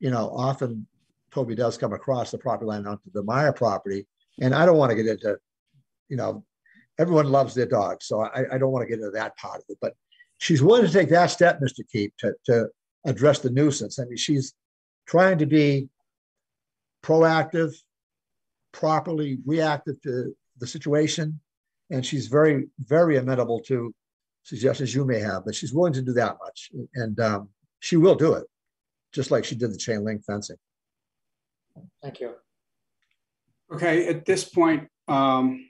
Speaker 3: you know, often Toby does come across the property line onto the Meyer property, and I don't want to get into, you know, everyone loves their dogs, so I, I don't want to get into that part of it. But she's willing to take that step, Mr. Keep, to to address the nuisance. I mean, she's trying to be proactive, properly reactive to the situation, and she's very, very amenable to suggestions you may have, but she's willing to do that much, and um, she will do it, just like she did the chain link fencing.
Speaker 10: Thank you.
Speaker 2: okay, at this point, um,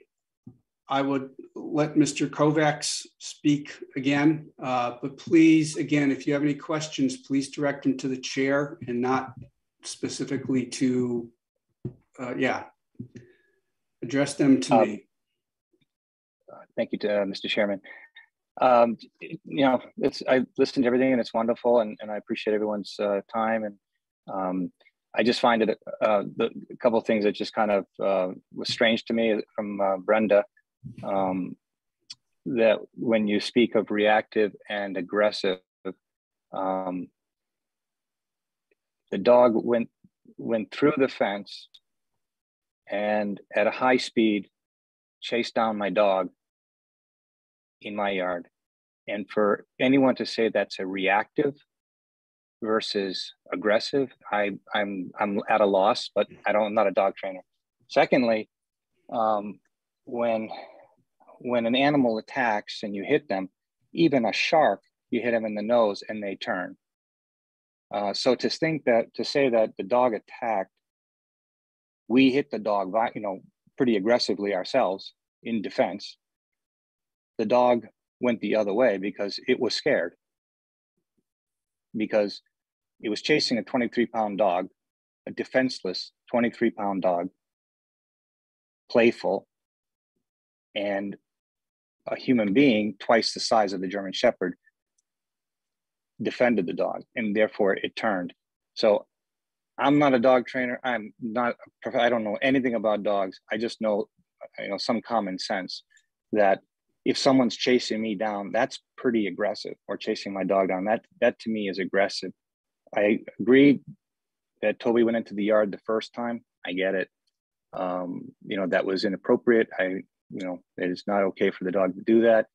Speaker 2: I would let Mr. Kovacs speak again. Uh, But please, again, if you have any questions, please direct them to the chair and not specifically to, uh, yeah, address them to
Speaker 4: Um,
Speaker 2: me.
Speaker 4: Thank you, to, uh, Mr. Chairman. Um, you know, it's I listened to everything and it's wonderful, and, and I appreciate everyone's uh, time. And um, I just find it uh, the a couple of things that just kind of uh, was strange to me from uh, Brenda. Um, that when you speak of reactive and aggressive, um, the dog went went through the fence and at a high speed chased down my dog in my yard. And for anyone to say that's a reactive versus aggressive, I, I'm I'm at a loss, but I don't I'm not a dog trainer. Secondly, um, when when an animal attacks and you hit them, even a shark, you hit them in the nose and they turn. Uh, so to think that to say that the dog attacked, we hit the dog, you know, pretty aggressively ourselves in defense. The dog went the other way because it was scared. Because it was chasing a 23 pound dog, a defenseless 23 pound dog, playful, and a human being twice the size of the German Shepherd defended the dog, and therefore it turned. So I'm not a dog trainer. I'm not. I don't know anything about dogs. I just know, you know, some common sense that if someone's chasing me down, that's pretty aggressive. Or chasing my dog down, that that to me is aggressive. I agree that Toby went into the yard the first time. I get it. Um, you know that was inappropriate. I, you know, it is not okay for the dog to do that,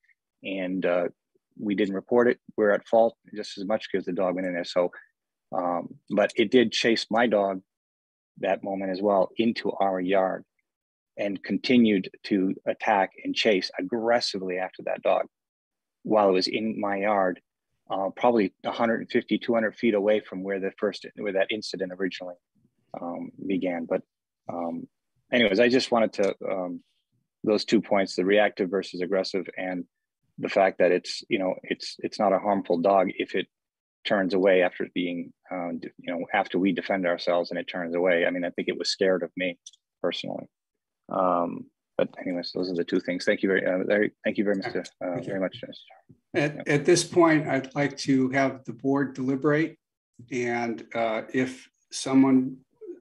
Speaker 4: and uh, we didn't report it. We're at fault just as much because the dog went in there. So, um, but it did chase my dog that moment as well into our yard and continued to attack and chase aggressively after that dog while it was in my yard, uh, probably 150, 200 feet away from where the first, where that incident originally um, began. But um, anyways, I just wanted to, um, those two points, the reactive versus aggressive and the fact that it's, you know, it's, it's not a harmful dog if it turns away after being, uh, you know, after we defend ourselves and it turns away. I mean, I think it was scared of me personally. Um, but anyways, those are the two things. Thank you very, uh, very, thank you very much, uh,
Speaker 2: Thank you.
Speaker 4: very much.
Speaker 2: At, at this point, I'd like to have the board deliberate. And uh, if someone,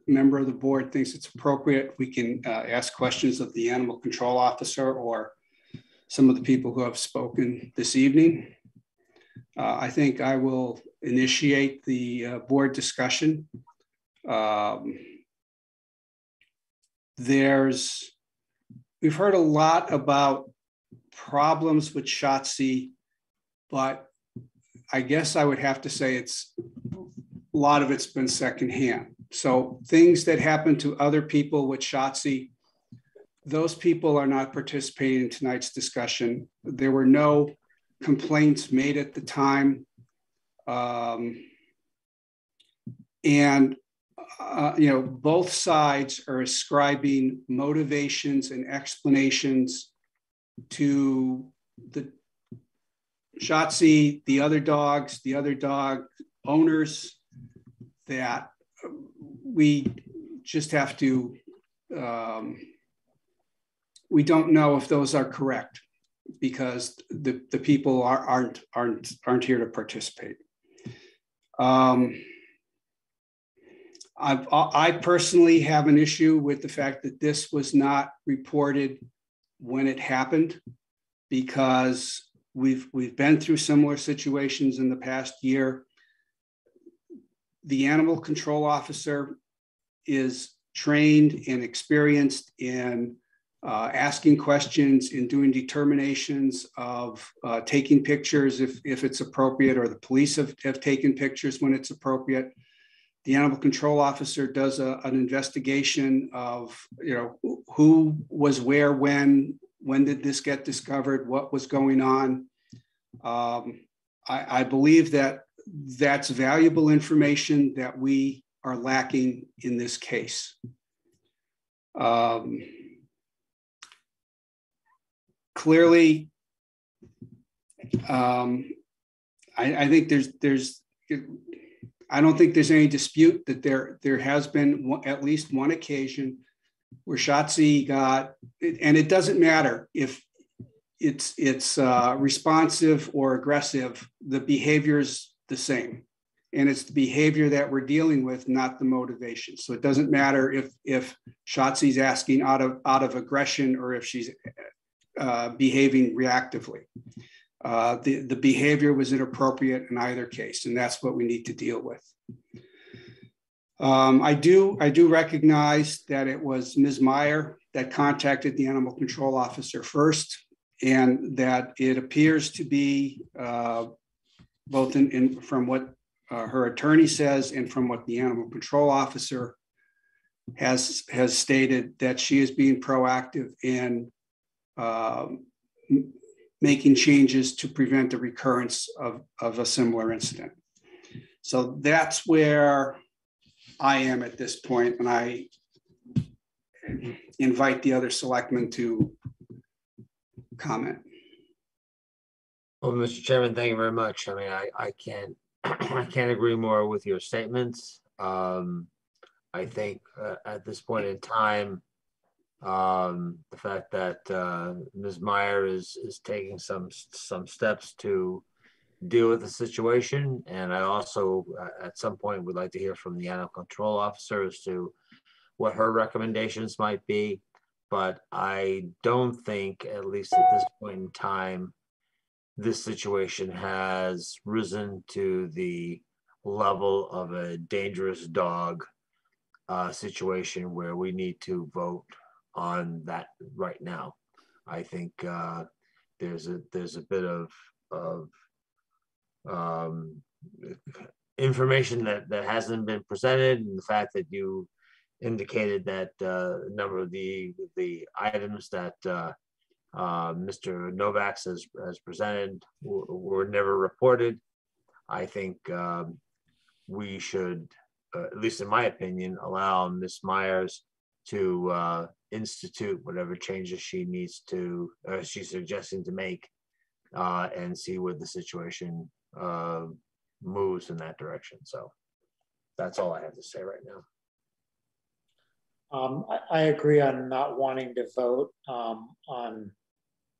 Speaker 2: member of the board thinks it's appropriate, we can uh, ask questions of the animal control officer or some of the people who have spoken this evening. Uh, I think I will initiate the uh, board discussion. Um, There's, we've heard a lot about problems with Shotzi, but I guess I would have to say it's, a lot of it's been secondhand. So things that happen to other people with Shotzi, those people are not participating in tonight's discussion. There were no complaints made at the time. Um, And, uh, you know, both sides are ascribing motivations and explanations to the Shotzi, the other dogs, the other dog owners that we just have to, um, we don't know if those are correct because the, the people are, aren't, aren't, aren't here to participate. Um, I've, I personally have an issue with the fact that this was not reported when it happened because we've we've been through similar situations in the past year. The animal control officer is trained and experienced in uh, asking questions, in doing determinations of uh, taking pictures if, if it's appropriate, or the police have, have taken pictures when it's appropriate. The animal control officer does a, an investigation of, you know, who was where, when, when did this get discovered, what was going on. Um, I, I believe that that's valuable information that we are lacking in this case. Um, clearly, um, I, I think there's there's I don't think there's any dispute that there there has been one- at least one occasion where Shotzi got, and it doesn't matter if it's it's uh, responsive or aggressive. The behavior is the same, and it's the behavior that we're dealing with, not the motivation. So it doesn't matter if if Shotzi's asking out of out of aggression or if she's uh, behaving reactively. Uh, the, the behavior was inappropriate in either case, and that's what we need to deal with. Um, I do I do recognize that it was Ms. Meyer that contacted the animal control officer first, and that it appears to be uh, both in, in from what uh, her attorney says and from what the animal control officer has has stated that she is being proactive in m- making changes to prevent the recurrence of, of a similar incident. So that's where I am at this point, and I invite the other selectmen to comment.
Speaker 11: Well, Mr. Chairman, thank you very much. I mean, I, I can't, I can't agree more with your statements. Um, I think uh, at this point in time, um, the fact that uh, Ms. Meyer is, is taking some, some steps to deal with the situation. And I also, uh, at some point, would like to hear from the animal control officer as to what her recommendations might be. But I don't think, at least at this point in time, this situation has risen to the level of a dangerous dog uh, situation where we need to vote on that right now. I think uh, there's a there's a bit of of um, information that that hasn't been presented, and the fact that you indicated that uh, a number of the the items that uh, uh, Mr. Novak has, has presented were, were never reported. I think um, we should, uh, at least in my opinion, allow Ms. Myers to uh, institute whatever changes she needs to, uh, she's suggesting to make, uh, and see where the situation uh, moves in that direction. So that's all I have to say right now.
Speaker 10: Um, I, I agree on not wanting to vote um, on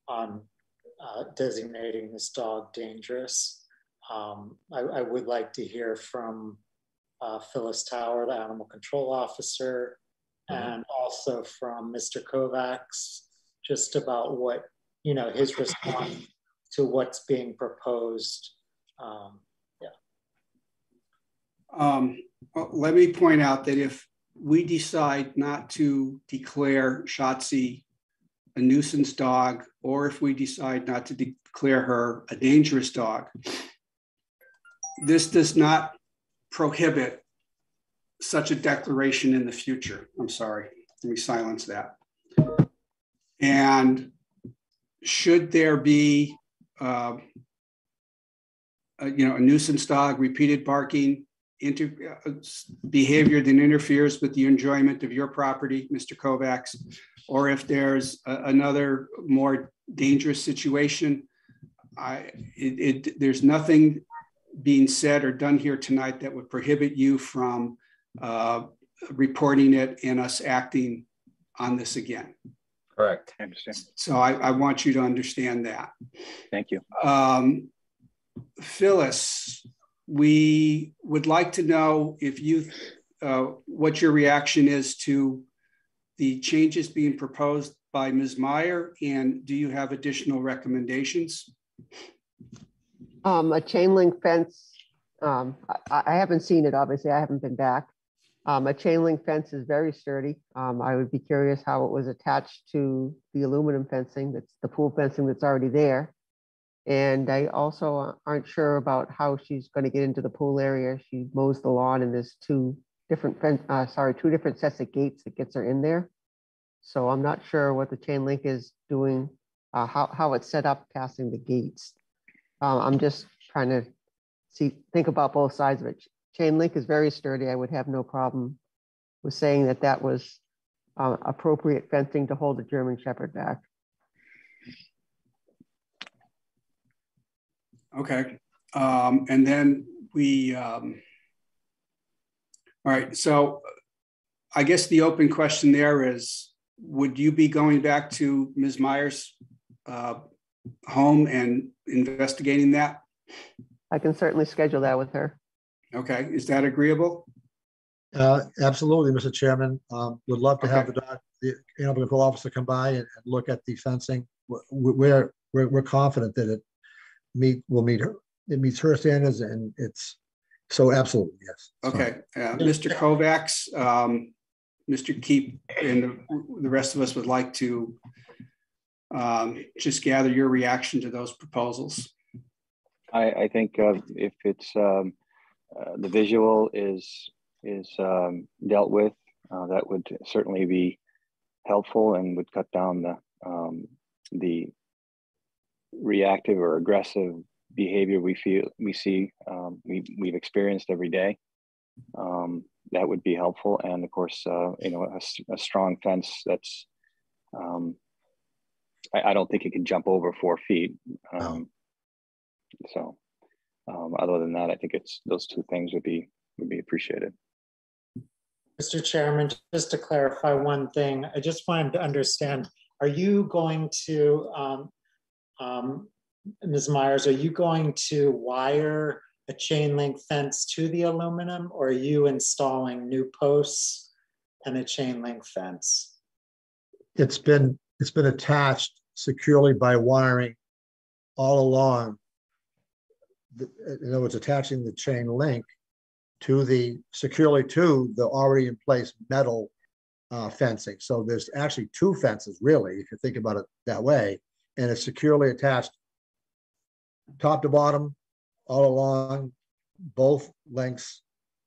Speaker 10: on uh, designating this dog dangerous. Um, I, I, would like to hear from uh, Phyllis Tower, the animal control officer. And also from Mr. Kovacs, just about what, you know, his response to what's being proposed. Um, yeah.
Speaker 2: Um, well, let me point out that if we decide not to declare Shotzi a nuisance dog, or if we decide not to declare her a dangerous dog, this does not prohibit such a declaration in the future. I'm sorry, let me silence that. And should there be, uh, a, you know, a nuisance dog, repeated barking, inter, uh, behavior that interferes with the enjoyment of your property, Mr. Kovacs, or if there's a, another more dangerous situation, I, it, it, there's nothing being said or done here tonight that would prohibit you from uh, reporting it and us acting on this again.
Speaker 4: Correct. I understand.
Speaker 2: So I, I want you to understand that.
Speaker 4: Thank you.
Speaker 2: Um, Phyllis, we would like to know if you, uh, what your reaction is to the changes being proposed by Ms. Meyer, and do you have additional recommendations?
Speaker 7: Um, a chain link fence, um, I, I, haven't seen it, obviously, I haven't been back. Um, a chain link fence is very sturdy. Um, I would be curious how it was attached to the aluminum fencing, that's the pool fencing that's already there. And I also aren't sure about how she's going to get into the pool area. She mows the lawn and there's two different, uh, sorry, two different sets of gates that gets her in there. So I'm not sure what the chain link is doing, uh, how, how it's set up passing the gates. Uh, I'm just trying to see, think about both sides of it. Chain link is very sturdy. I would have no problem with saying that that was uh, appropriate fencing to hold a German Shepherd back.
Speaker 2: Okay. Um, and then we, um, all right. So I guess the open question there is, would you be going back to Ms. Meyer's uh, home and investigating that?
Speaker 7: I can certainly schedule that with her.
Speaker 2: Okay. Is that agreeable?
Speaker 3: Uh, absolutely, Mr. Chairman. Um, would love to have the, doc, the animal control officer come by and, and look at the fencing. We're, we're, we're confident that it meet will meet her. It meets her standards, and it's so absolutely yes.
Speaker 2: Okay, uh, Mr. Kovacs, um, Mr. Keep, and the, the rest of us would like to um, just gather your reaction to those proposals.
Speaker 4: I, I think uh, if it's um, uh, the visual is is um, dealt with, uh, that would certainly be helpful and would cut down the um, the reactive or aggressive behavior we feel we see um, we, we've experienced every day. Um, that would be helpful. And of course uh, you know a, a, strong fence that's um, I, I, don't think it can jump over four feet um, so um, other than that i think it's those two things would be would be appreciated
Speaker 10: mr chairman just to clarify one thing i just wanted to understand are you going to um, um, Ms. Myers, are you going to wire a chain link fence to the aluminum or are you installing new posts and a chain link fence?
Speaker 3: It's been it's been attached securely by wiring all along. In other words, attaching the chain link to the securely to the already in place metal uh, fencing. So there's actually two fences, really, if you think about it that way and it's securely attached top to bottom all along both lengths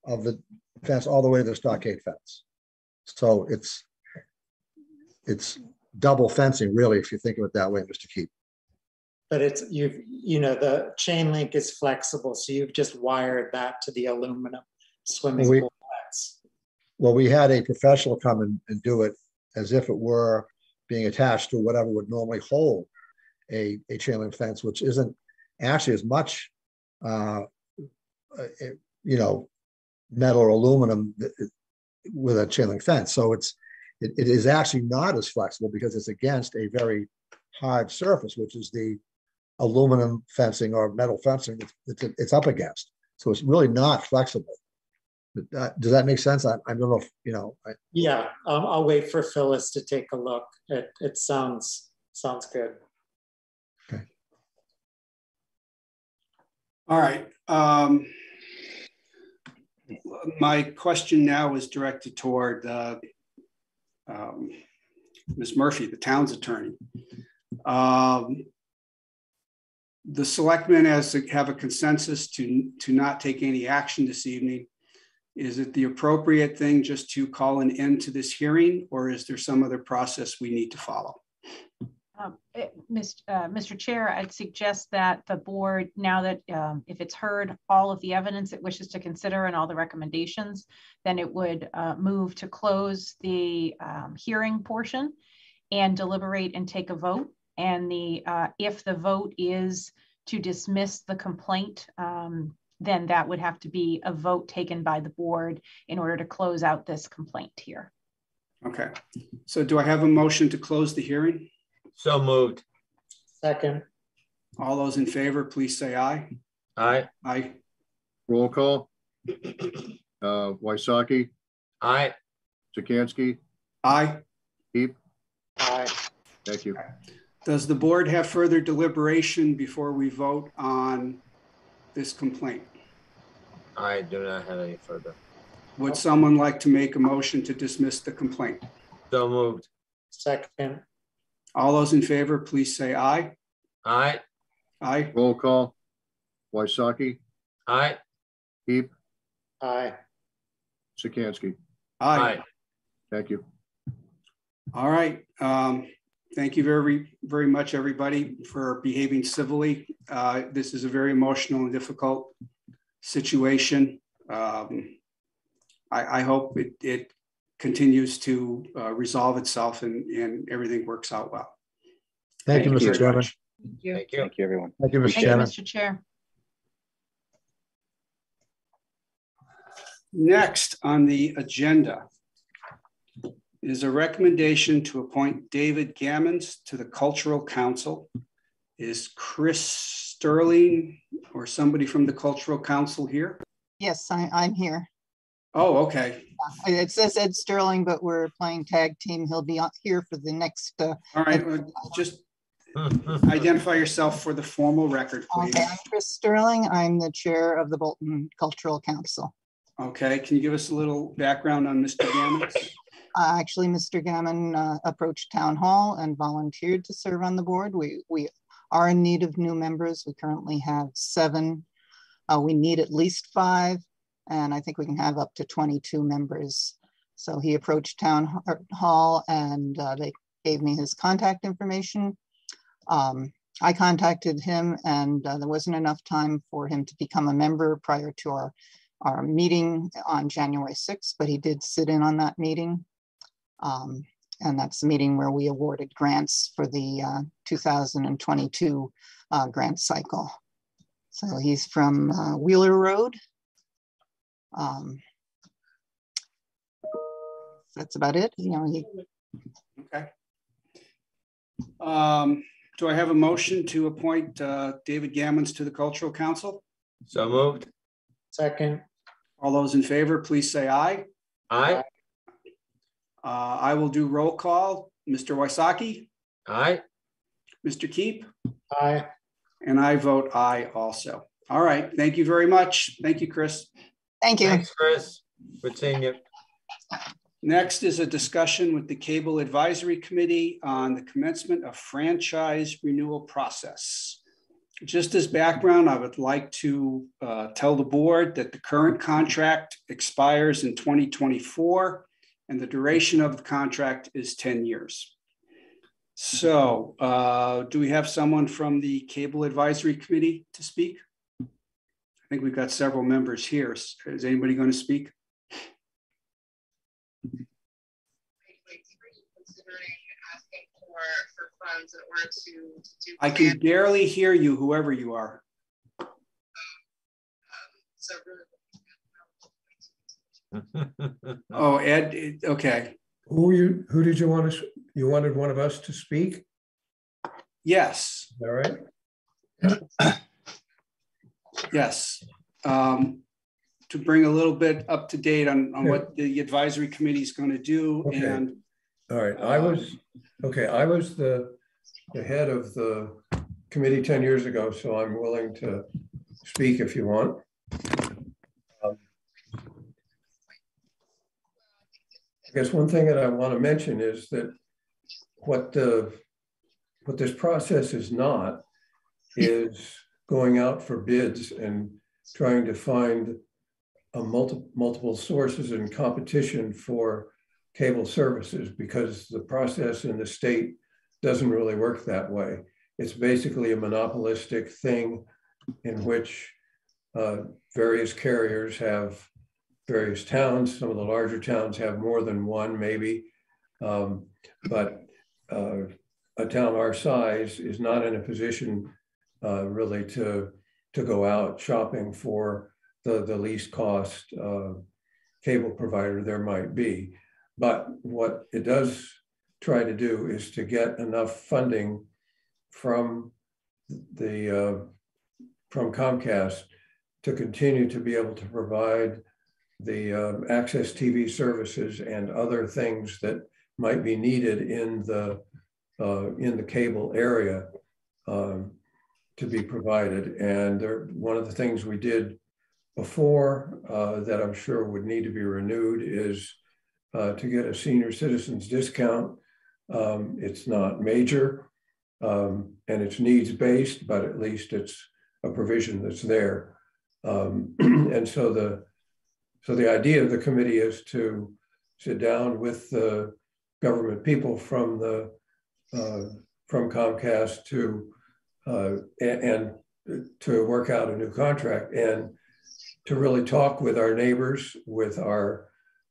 Speaker 3: of the fence all the way to the stockade fence. So it's it's double fencing really if you think of it that way, Mr. Keep.
Speaker 10: But it's you've you know the chain link is flexible, so you've just wired that to the aluminum swimming we, pool fence.
Speaker 3: Well, we had a professional come and, and do it as if it were being attached to whatever would normally hold a, a chain link fence, which isn't actually as much uh, uh, it- you know, metal or aluminum th- th- with a chain link fence. So it's, it, it is actually not as flexible because it's against a very hard surface, which is the aluminum fencing or metal fencing it's, it's, it's up against. So it's really not flexible. But, uh, Does that make sense? I, I don't know if, you know, I,
Speaker 10: Yeah, um, I'll wait for Phyllis to take a look. It, it sounds, sounds good. Okay.
Speaker 2: All right. um, My question now is directed toward uh, um, Ms. Murphy, the town's attorney. Um, The selectmen has to have a consensus to, to not take any action this evening. Is it the appropriate thing just to call an end to this hearing, or is there some other process we need to follow?
Speaker 5: Um, eh, Mis- uh, Mr. Chair, I'd suggest that the board, now that um, if it's heard all of the evidence it wishes to consider and all the recommendations, then it would uh, move to close the um, hearing portion and deliberate and take a vote. And the, uh, if the vote is to dismiss the complaint, um, then that would have to be a vote taken by the board in order to close out this complaint here.
Speaker 2: Okay, so do I have a motion to close the hearing?
Speaker 11: So moved.
Speaker 10: Second,
Speaker 2: All those in favor, please say aye.
Speaker 11: Aye.
Speaker 2: Aye.
Speaker 6: Roll call. Uh, Wysocki,
Speaker 11: Aye.
Speaker 6: Sikansky,
Speaker 2: Aye.
Speaker 6: Heap,
Speaker 10: aye.
Speaker 6: thank you.
Speaker 2: Does the board have further deliberation before we vote on this complaint?
Speaker 11: I do not have any further.
Speaker 2: Would someone like to make a motion to dismiss the complaint?
Speaker 11: So moved.
Speaker 10: Second,
Speaker 2: All those in favor, please say aye.
Speaker 11: Aye.
Speaker 2: Aye.
Speaker 6: Roll call. Wysocki,
Speaker 11: Aye.
Speaker 6: Heap,
Speaker 10: aye.
Speaker 6: Sikansky,
Speaker 2: Aye.
Speaker 6: thank you.
Speaker 2: All right. Um, Thank you very, very much, everybody, for behaving civilly. Uh, This is a very emotional and difficult situation. Um, I, I hope it, it continues to uh, resolve itself and, and everything works out well.
Speaker 3: thank you,
Speaker 2: Thank you
Speaker 3: Mr.
Speaker 2: very
Speaker 3: Chairman.
Speaker 2: much.
Speaker 11: Thank you.
Speaker 4: Thank you, everyone.
Speaker 3: Thank you, Mr.
Speaker 5: Thank you,
Speaker 3: Chairman.
Speaker 5: Mr. Chair.
Speaker 2: Next on the agenda is a recommendation to appoint David Gammons to the Cultural Council. Is Chris Sterling or somebody from the Cultural Council here?
Speaker 12: Yes, I, I'm here.
Speaker 2: Oh, okay.
Speaker 12: It says Ed Sterling, but we're playing tag team. He'll be on here for the next, uh,
Speaker 2: All right, uh, just identify yourself for the formal record, please.
Speaker 12: okay, I'm Chris Sterling. I'm the chair of the Bolton Cultural Council.
Speaker 2: Okay, can you give us a little background on Mr. Gammons?
Speaker 12: Uh, Actually, Mr. Gammon uh, approached town hall and volunteered to serve on the board. We, we are in need of new members. We currently have seven. Uh, We need at least five, and I think we can have up to 22 members. So he approached town er, hall and uh, they gave me his contact information. Um, I contacted him and uh, there wasn't enough time for him to become a member prior to our, our meeting on January 6th, but he did sit in on that meeting. Um, And that's the meeting where we awarded grants for the uh, 2022 uh, grant cycle. So he's from uh, Wheeler Road. Um, That's about it. You know, he,
Speaker 2: Okay. Um, Do I have a motion to appoint uh, David Gammons to the Cultural Council?
Speaker 11: So moved.
Speaker 10: Second,
Speaker 2: All those in favor, please say aye.
Speaker 11: Aye.
Speaker 2: Uh, I will do roll call. Mr. Wysocki,
Speaker 11: Aye.
Speaker 2: Mr. Keep,
Speaker 10: aye.
Speaker 2: and I vote aye also. All right, thank you very much. Thank you, Chris.
Speaker 12: thank you.
Speaker 11: Thanks, Chris. Good seeing you.
Speaker 2: Next is a discussion with the Cable Advisory Committee on the commencement of franchise renewal process. Just as background, I would like to uh, tell the board that the current contract expires in 2024 and the duration of the contract is 10 years. So uh, do we have someone from the Cable Advisory Committee to speak? I think we've got several members here. Is anybody going to speak? I can barely hear you, whoever you are.
Speaker 13: so really.
Speaker 2: Oh, Ed, okay,
Speaker 14: Who you, who did you want to, you wanted one of us to speak?
Speaker 2: yes,
Speaker 14: All right.
Speaker 2: yes. Um, To bring a little bit up to date on, on what the advisory committee is going to do
Speaker 14: Okay.
Speaker 2: and
Speaker 14: All right, I was, okay, I was the, the head of the committee 10 years ago, so I'm willing to speak if you want. I guess one thing that I want to mention is that what the, what this process is not is going out for bids and trying to find a multi, multiple sources and competition for cable services because the process in the state doesn't really work that way. It's basically a monopolistic thing in which uh, various carriers have various towns. Some of the larger towns have more than one, maybe. Um, but uh, a town our size is not in a position uh, really to, to go out shopping for the, the least cost uh, cable provider there might be. But what it does try to do is to get enough funding from the uh, from Comcast to continue to be able to provide the um, access TV services and other things that might be needed in the uh, in the cable area um, to be provided. And there, one of the things we did before uh, that I'm sure would need to be renewed is uh, to get a senior citizens discount. Um, it's not major um, and it's needs based, but at least it's a provision that's there. Um, and so the so the idea of the committee is to sit down with the government people from the uh, from Comcast to uh, and, to work out a new contract and to really talk with our neighbors, with our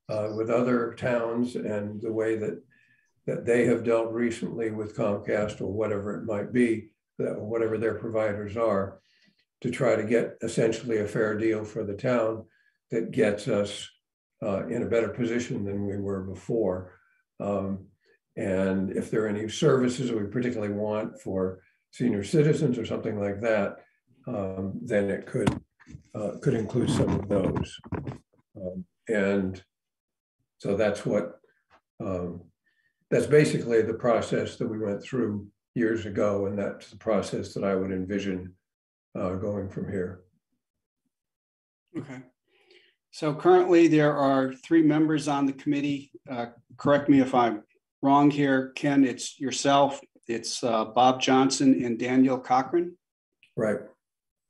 Speaker 14: uh, with other towns, and the way that that they have dealt recently with Comcast or whatever it might be, that whatever their providers are, to try to get essentially a fair deal for the town that gets us uh, in a better position than we were before. Um, and if there are any services that we particularly want for senior citizens or something like that, um, then it could uh, could include some of those. Um, and so that's what um, that's basically the process that we went through years ago, and that's the process that I would envision uh, going from here.
Speaker 2: Okay. So currently there are three members on the committee. Uh, Correct me if I'm wrong here, Ken, it's yourself, it's uh, Bob Johnson and Daniel Cochran.
Speaker 14: Right.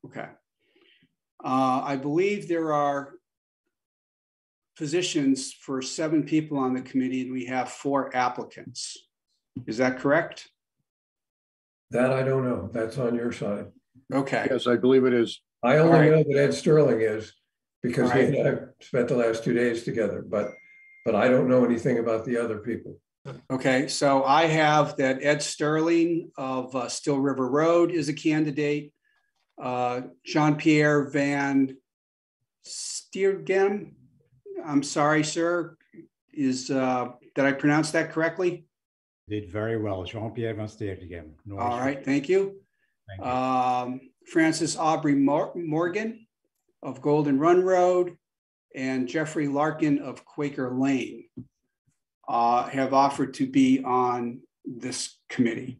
Speaker 2: Okay. Uh, I believe there are positions for seven people on the committee and we have four applicants. Is that correct?
Speaker 14: That I don't know. That's on your side.
Speaker 2: Okay.
Speaker 6: Yes, I believe it is.
Speaker 14: I only
Speaker 2: All right.
Speaker 14: know that Ed Sterling is because he
Speaker 2: All right.
Speaker 14: and I spent the last two days together, but but I don't know anything about the other people.
Speaker 2: Okay, so I have that Ed Sterling of uh, Still River Road is a candidate. Uh, Jean-Pierre Van Stiergem, I'm sorry, sir, is, uh, did I pronounce that correctly?
Speaker 15: Did very well. Jean-Pierre Van Steegem. No
Speaker 2: All
Speaker 15: issue.
Speaker 2: right, thank you.
Speaker 15: Thank you.
Speaker 2: Um, Francis Aubrey Mor- Morgan of Golden Run Road and Jeffrey Larkin of Quaker Lane uh, have offered to be on this committee.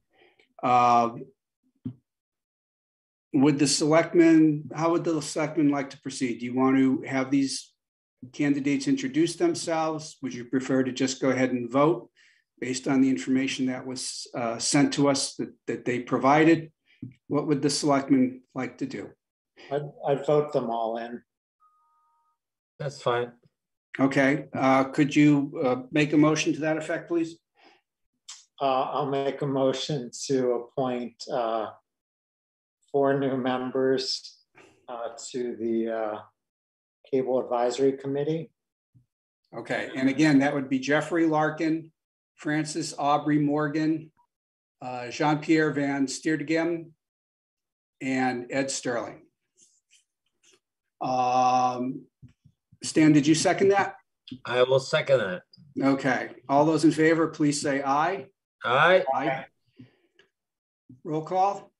Speaker 2: Uh, Would the selectmen, how would the selectmen like to proceed? Do you want to have these candidates introduce themselves? Would you prefer to just go ahead and vote based on the information that was uh, sent to us that, that they provided? What would the selectmen like to do?
Speaker 10: I'd, I'd vote them all in.
Speaker 11: That's fine.
Speaker 2: Okay, uh, could you uh, make a motion to that effect, please?
Speaker 10: Uh, I'll make a motion to appoint uh, four new members uh, to the uh, Cable Advisory Committee.
Speaker 2: Okay, and again, that would be Jeffrey Larkin, Francis Aubrey Morgan, uh, Jean-Pierre Van Steerdegem, and Ed Sterling. Um, Stan, did you second that?
Speaker 11: I will second that.
Speaker 2: Okay, all those in favor, please say aye.
Speaker 11: Aye.
Speaker 2: Aye. Roll call.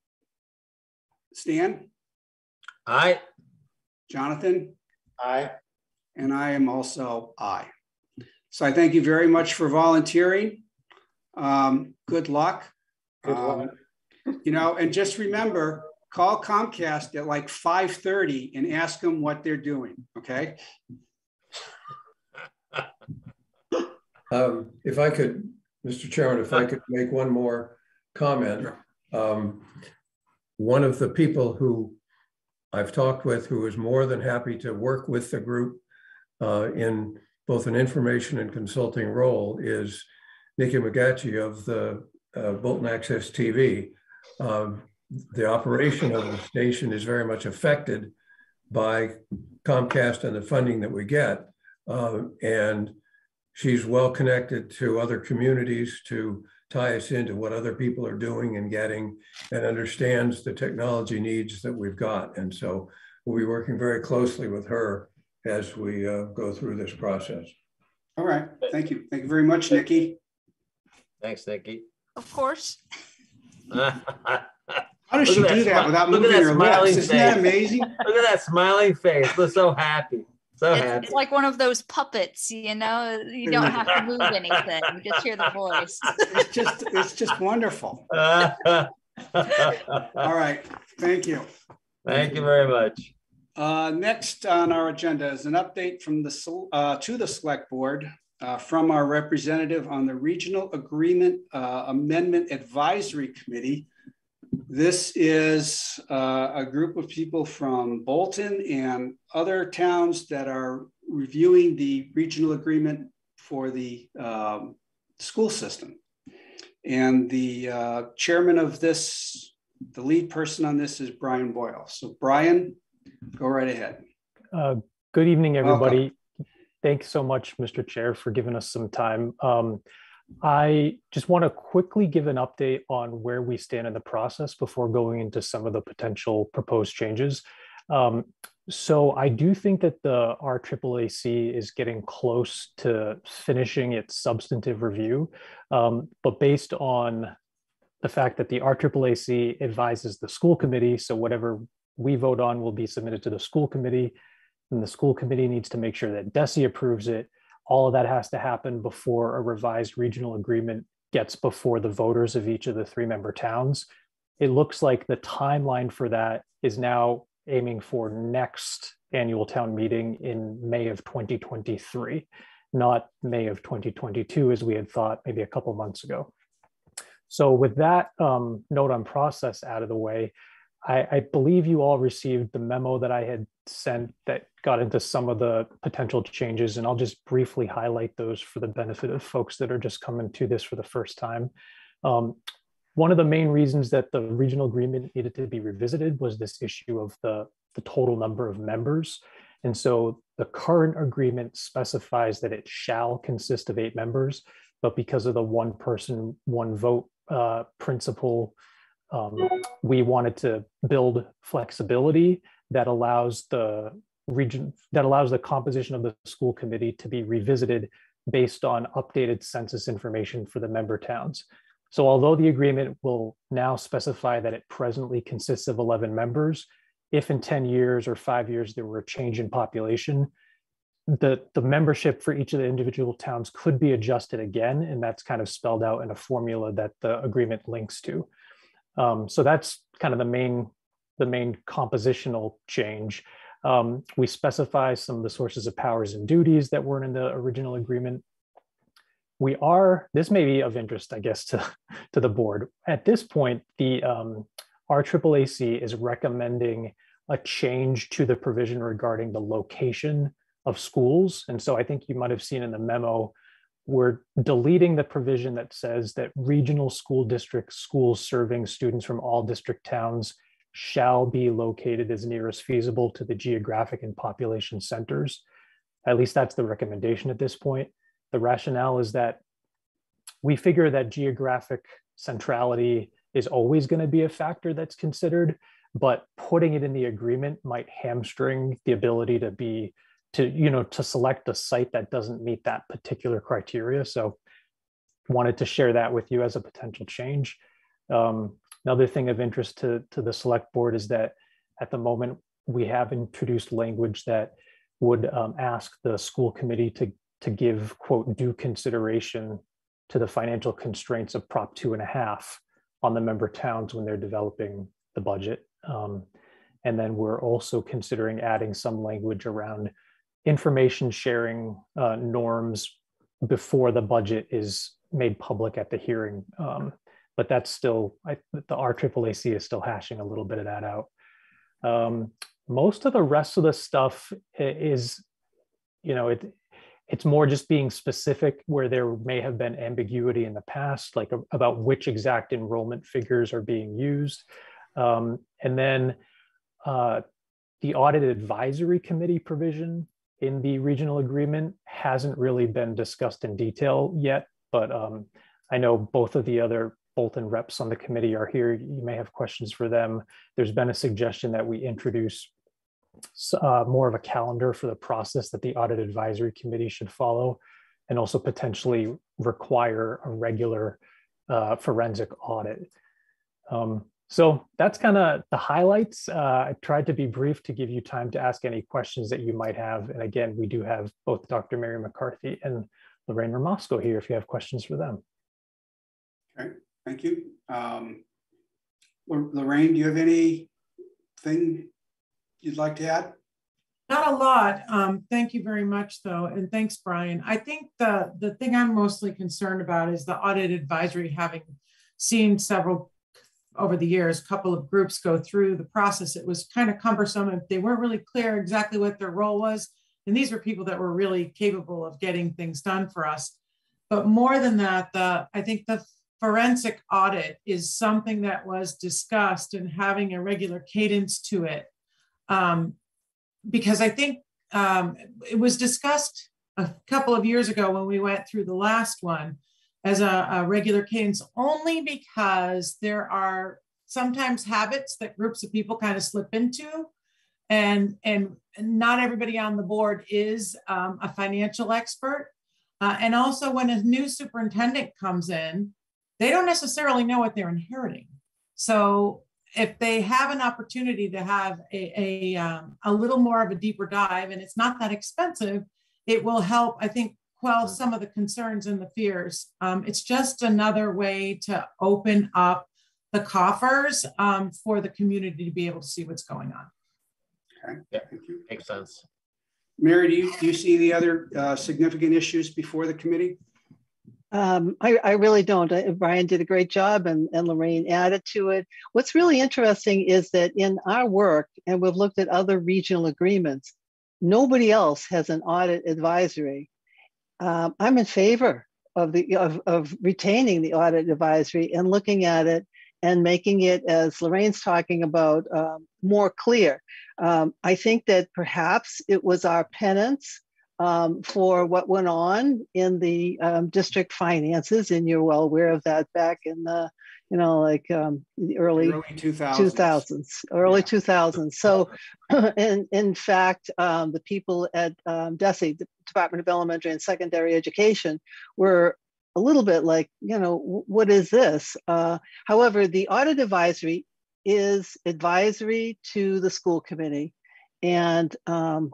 Speaker 2: Stan,
Speaker 11: Aye.
Speaker 2: Jonathan,
Speaker 10: Aye.
Speaker 2: and I am also aye. So I thank you very much for volunteering. Um, Good luck.
Speaker 10: Good luck.
Speaker 2: Um, You know, and just remember, call Comcast at like 5:30 and ask them what they're doing, okay?
Speaker 14: Um, If I could, Mr. Chairman, if I could make one more comment. Um, One of the people who I've talked with who is more than happy to work with the group uh, in both an information and consulting role is Nikki McGatchy of the uh, Bolton Access TV. Um, The operation of the station is very much affected by Comcast and the funding that we get. Uh, And she's well connected to other communities to tie us into what other people are doing and getting and understands the technology needs that we've got. And so we'll be working very closely with her as we uh, go through this process.
Speaker 2: All right, thank you. Thank you very much, Nikki.
Speaker 11: Thanks, Nikki.
Speaker 16: Of course.
Speaker 2: How does she do that without moving her lips? Isn't that amazing?
Speaker 11: Look at that smiling face. Look so happy. So
Speaker 16: It's,
Speaker 11: happy.
Speaker 16: it's like one of those puppets, you know, you don't have to move anything. You just hear the voice.
Speaker 2: It's just, it's just wonderful. All right, thank you.
Speaker 11: Thank you very much.
Speaker 2: Uh, Next on our agenda is an update from the, uh, to the select board uh, from our representative on the Regional Agreement uh, Amendment Advisory Committee. This is uh, a group of people from Bolton and other towns that are reviewing the regional agreement for the um, school system. And the uh, chairman of this, the lead person on this is Brian Boyle. So Brian, go right ahead.
Speaker 17: Uh, Good evening,
Speaker 2: Welcome.
Speaker 17: everybody. Thanks so much, Mr. Chair, for giving us some time. Um, I just want to quickly give an update on where we stand in the process before going into some of the potential proposed changes. Um, So I do think that the RAAC is getting close to finishing its substantive review. Um, But based on the fact that the RAAC advises the school committee, so whatever we vote on will be submitted to the school committee. And the school committee needs to make sure that DESE approves it. All of that has to happen before a revised regional agreement gets before the voters of each of the three member towns. It looks like the timeline for that is now aiming for next annual town meeting in May of 2023, not May of 2022, as we had thought maybe a couple months ago. So with that um, note on process out of the way, I, I believe you all received the memo that I had sent that got into some of the potential changes, and I'll just briefly highlight those for the benefit of folks that are just coming to this for the first time. Um, one of the main reasons that the regional agreement needed to be revisited was this issue of the, the total number of members. And so the current agreement specifies that it shall consist of eight members, but because of the one person, one vote uh, principle, um, we wanted to build flexibility that allows the region, that allows the composition of the school committee to be revisited based on updated census information for the member towns. So although the agreement will now specify that it presently consists of 11 members, if in 10 years or five years there were a change in population, the, the membership for each of the individual towns could be adjusted again, and that's kind of spelled out in a formula that the agreement links to. Um, so that's kind of the main, the main compositional change. Um, we specify some of the sources of powers and duties that weren't in the original agreement. We are, this may be of interest, I guess, to, to the board. At this point, the um, RAAC is recommending a change to the provision regarding the location of schools. And so I think you might have seen in the memo, we're deleting the provision that says that regional school district schools serving students from all district towns shall be located as near as feasible to the geographic and population centers. At least that's the recommendation at this point. The rationale is that we figure that geographic centrality is always going to be a factor that's considered, but putting it in the agreement might hamstring the ability to be to you know to select a site that doesn't meet that particular criteria. So wanted to share that with you as a potential change. Um, another thing of interest to, to the select board is that at the moment we have introduced language that would um, ask the school committee to, to give quote due consideration to the financial constraints of prop two and a half on the member towns when they're developing the budget. Um, and then we're also considering adding some language around information sharing uh, norms before the budget is made public at the hearing. Um, but that's still, I, the RAAC is still hashing a little bit of that out. Um, most of the rest of the stuff is, you know, it, it's more just being specific where there may have been ambiguity in the past, like about which exact enrollment figures are being used. Um, and then uh, the audit advisory committee provision in the regional agreement hasn't really been discussed in detail yet, but um, I know both of the other Bolton reps on the committee are here. You may have questions for them. There's been a suggestion that we introduce uh, more of a calendar for the process that the audit advisory committee should follow and also potentially require a regular uh, forensic audit. Um, so that's kind of the highlights. Uh, I tried to be brief to give you time to ask any questions that you might have. And again, we do have both Dr. Mary McCarthy and Lorraine Ramasco here if you have questions for them.
Speaker 2: Okay, thank you. Um, Lorraine, do you have anything you'd like to add?
Speaker 18: Not a lot. Um, thank you very much, though, and thanks, Brian. I think the the thing I'm mostly concerned about is the audit advisory having seen several over the years, a couple of groups go through the process. It was kind of cumbersome and they weren't really clear exactly what their role was. And these were people that were really capable of getting things done for us. But more than that, the I think the forensic audit is something that was discussed and having a regular cadence to it. Um, because I think um, it was discussed a couple of years ago when we went through the last one as a, a regular cadence only because there are sometimes habits that groups of people kind of slip into and and not everybody on the board is um, a financial expert uh, and also when a new superintendent comes in they don't necessarily know what they're inheriting so if they have an opportunity to have a, a, um, a little more of a deeper dive and it's not that expensive it will help i think quell some of the concerns and the fears. Um, it's just another way to open up the coffers um, for the community to be able to see what's going on.
Speaker 2: Okay,
Speaker 11: yeah, thank you. Makes sense.
Speaker 2: Mary, do you, do you see the other uh, significant issues before the committee?
Speaker 19: Um, I, I, really don't. I, Brian did a great job and, and Lorraine added to it. What's really interesting is that in our work, and we've looked at other regional agreements, nobody else has an audit advisory um, I'm in favor of the of, of retaining the audit advisory and looking at it and making it, as Lorraine's talking about, um, more clear. Um, I think that perhaps it was our penance um, for what went on in the um, district finances, and you're well aware of that back in the you know, like um, the early,
Speaker 2: early 2000s.
Speaker 19: 2000s, early yeah. 2000s. So, in, in fact, um, the people at um, DESE, the Department of Elementary and Secondary Education, were a little bit like, you know, what is this? Uh, however, the audit advisory is advisory to the school committee. And um,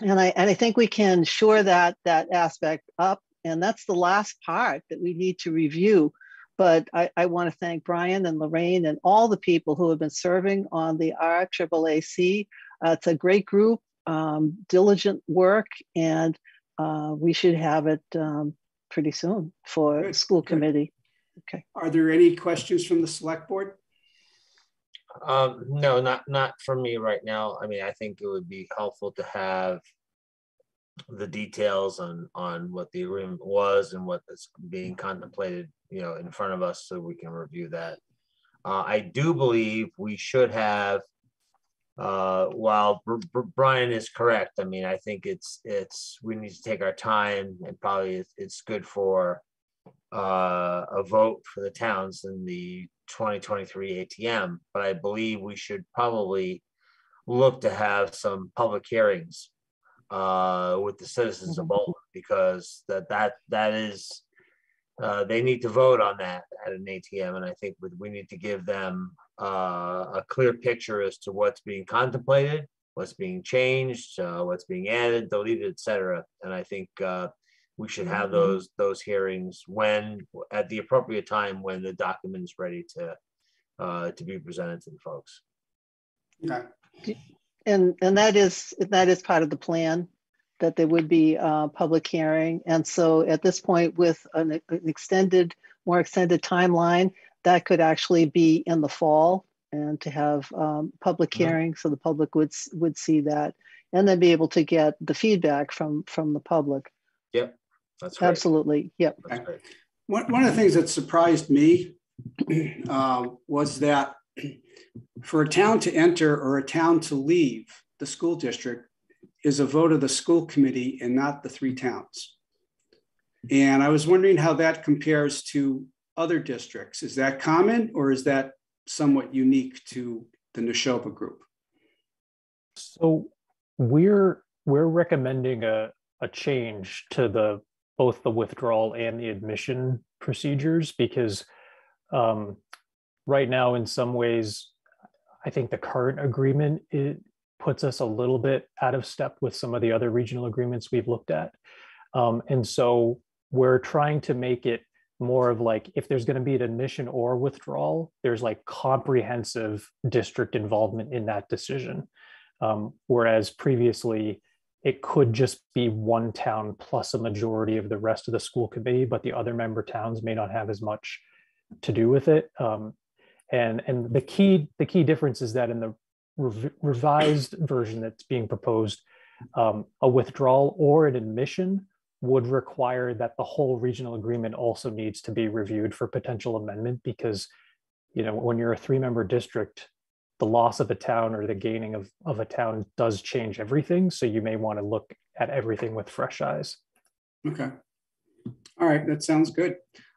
Speaker 19: and I and I think we can shore that that aspect up. And that's the last part that we need to review but I, I want to thank Brian and Lorraine and all the people who have been serving on the RAAC. Uh, it's a great group, um, diligent work, and uh, we should have it um, pretty soon for Good. school Good. committee. Okay.
Speaker 2: Are there any questions from the select board?
Speaker 11: Um, no, not not for me right now. I mean, I think it would be helpful to have the details on on what the agreement was and what is being contemplated you know in front of us so we can review that uh, i do believe we should have uh, while brian is correct i mean i think it's it's we need to take our time and probably it's, it's good for uh, a vote for the towns in the 2023 ATM, but I believe we should probably look to have some public hearings uh, with the citizens of Bolton because that that that is uh, they need to vote on that at an ATM, and I think we, we need to give them uh, a clear picture as to what's being contemplated, what's being changed, uh, what's being added, deleted, etc. And I think uh, we should have those those hearings when at the appropriate time when the document is ready to uh, to be presented to the folks.
Speaker 2: Okay.
Speaker 19: And, and that is, that is part of the plan, that there would be a public hearing. And so at this point with an an extended, more extended timeline, that could actually be in the fall and to have um, public
Speaker 11: Mhm.
Speaker 19: hearing, so the public would, would see that. And then be able to get the feedback from, from the public.
Speaker 11: Yep, that's great.
Speaker 19: Absolutely, yep.
Speaker 11: That's great.
Speaker 2: One, one of the things that surprised me uh, was that for a town to enter or a town to leave the school district is a vote of the school committee and not the three towns. And I was wondering how that compares to other districts. Is that common or is that somewhat unique to the Nashoba group?
Speaker 17: So we're we're recommending a a change to the both the withdrawal and the admission procedures because um, right now in some ways I think the current agreement it puts us a little bit out of step with some of the other regional agreements we've looked at. Um, and so we're trying to make it more of like if there's going to be an admission or withdrawal, there's like comprehensive district involvement in that decision. Um, whereas previously, it could just be one town plus a majority of the rest of the school committee, but the other member towns may not have as much to do with it. Um, and and the key the key difference is that in the rev- revised version that's being proposed, um, a withdrawal or an admission would require that the whole regional agreement also needs to be reviewed for potential amendment because you know when you're a three member district the loss of a town or the gaining of, of a town does change everything so you may want to look at everything with fresh eyes
Speaker 2: Okay. All right, that sounds good.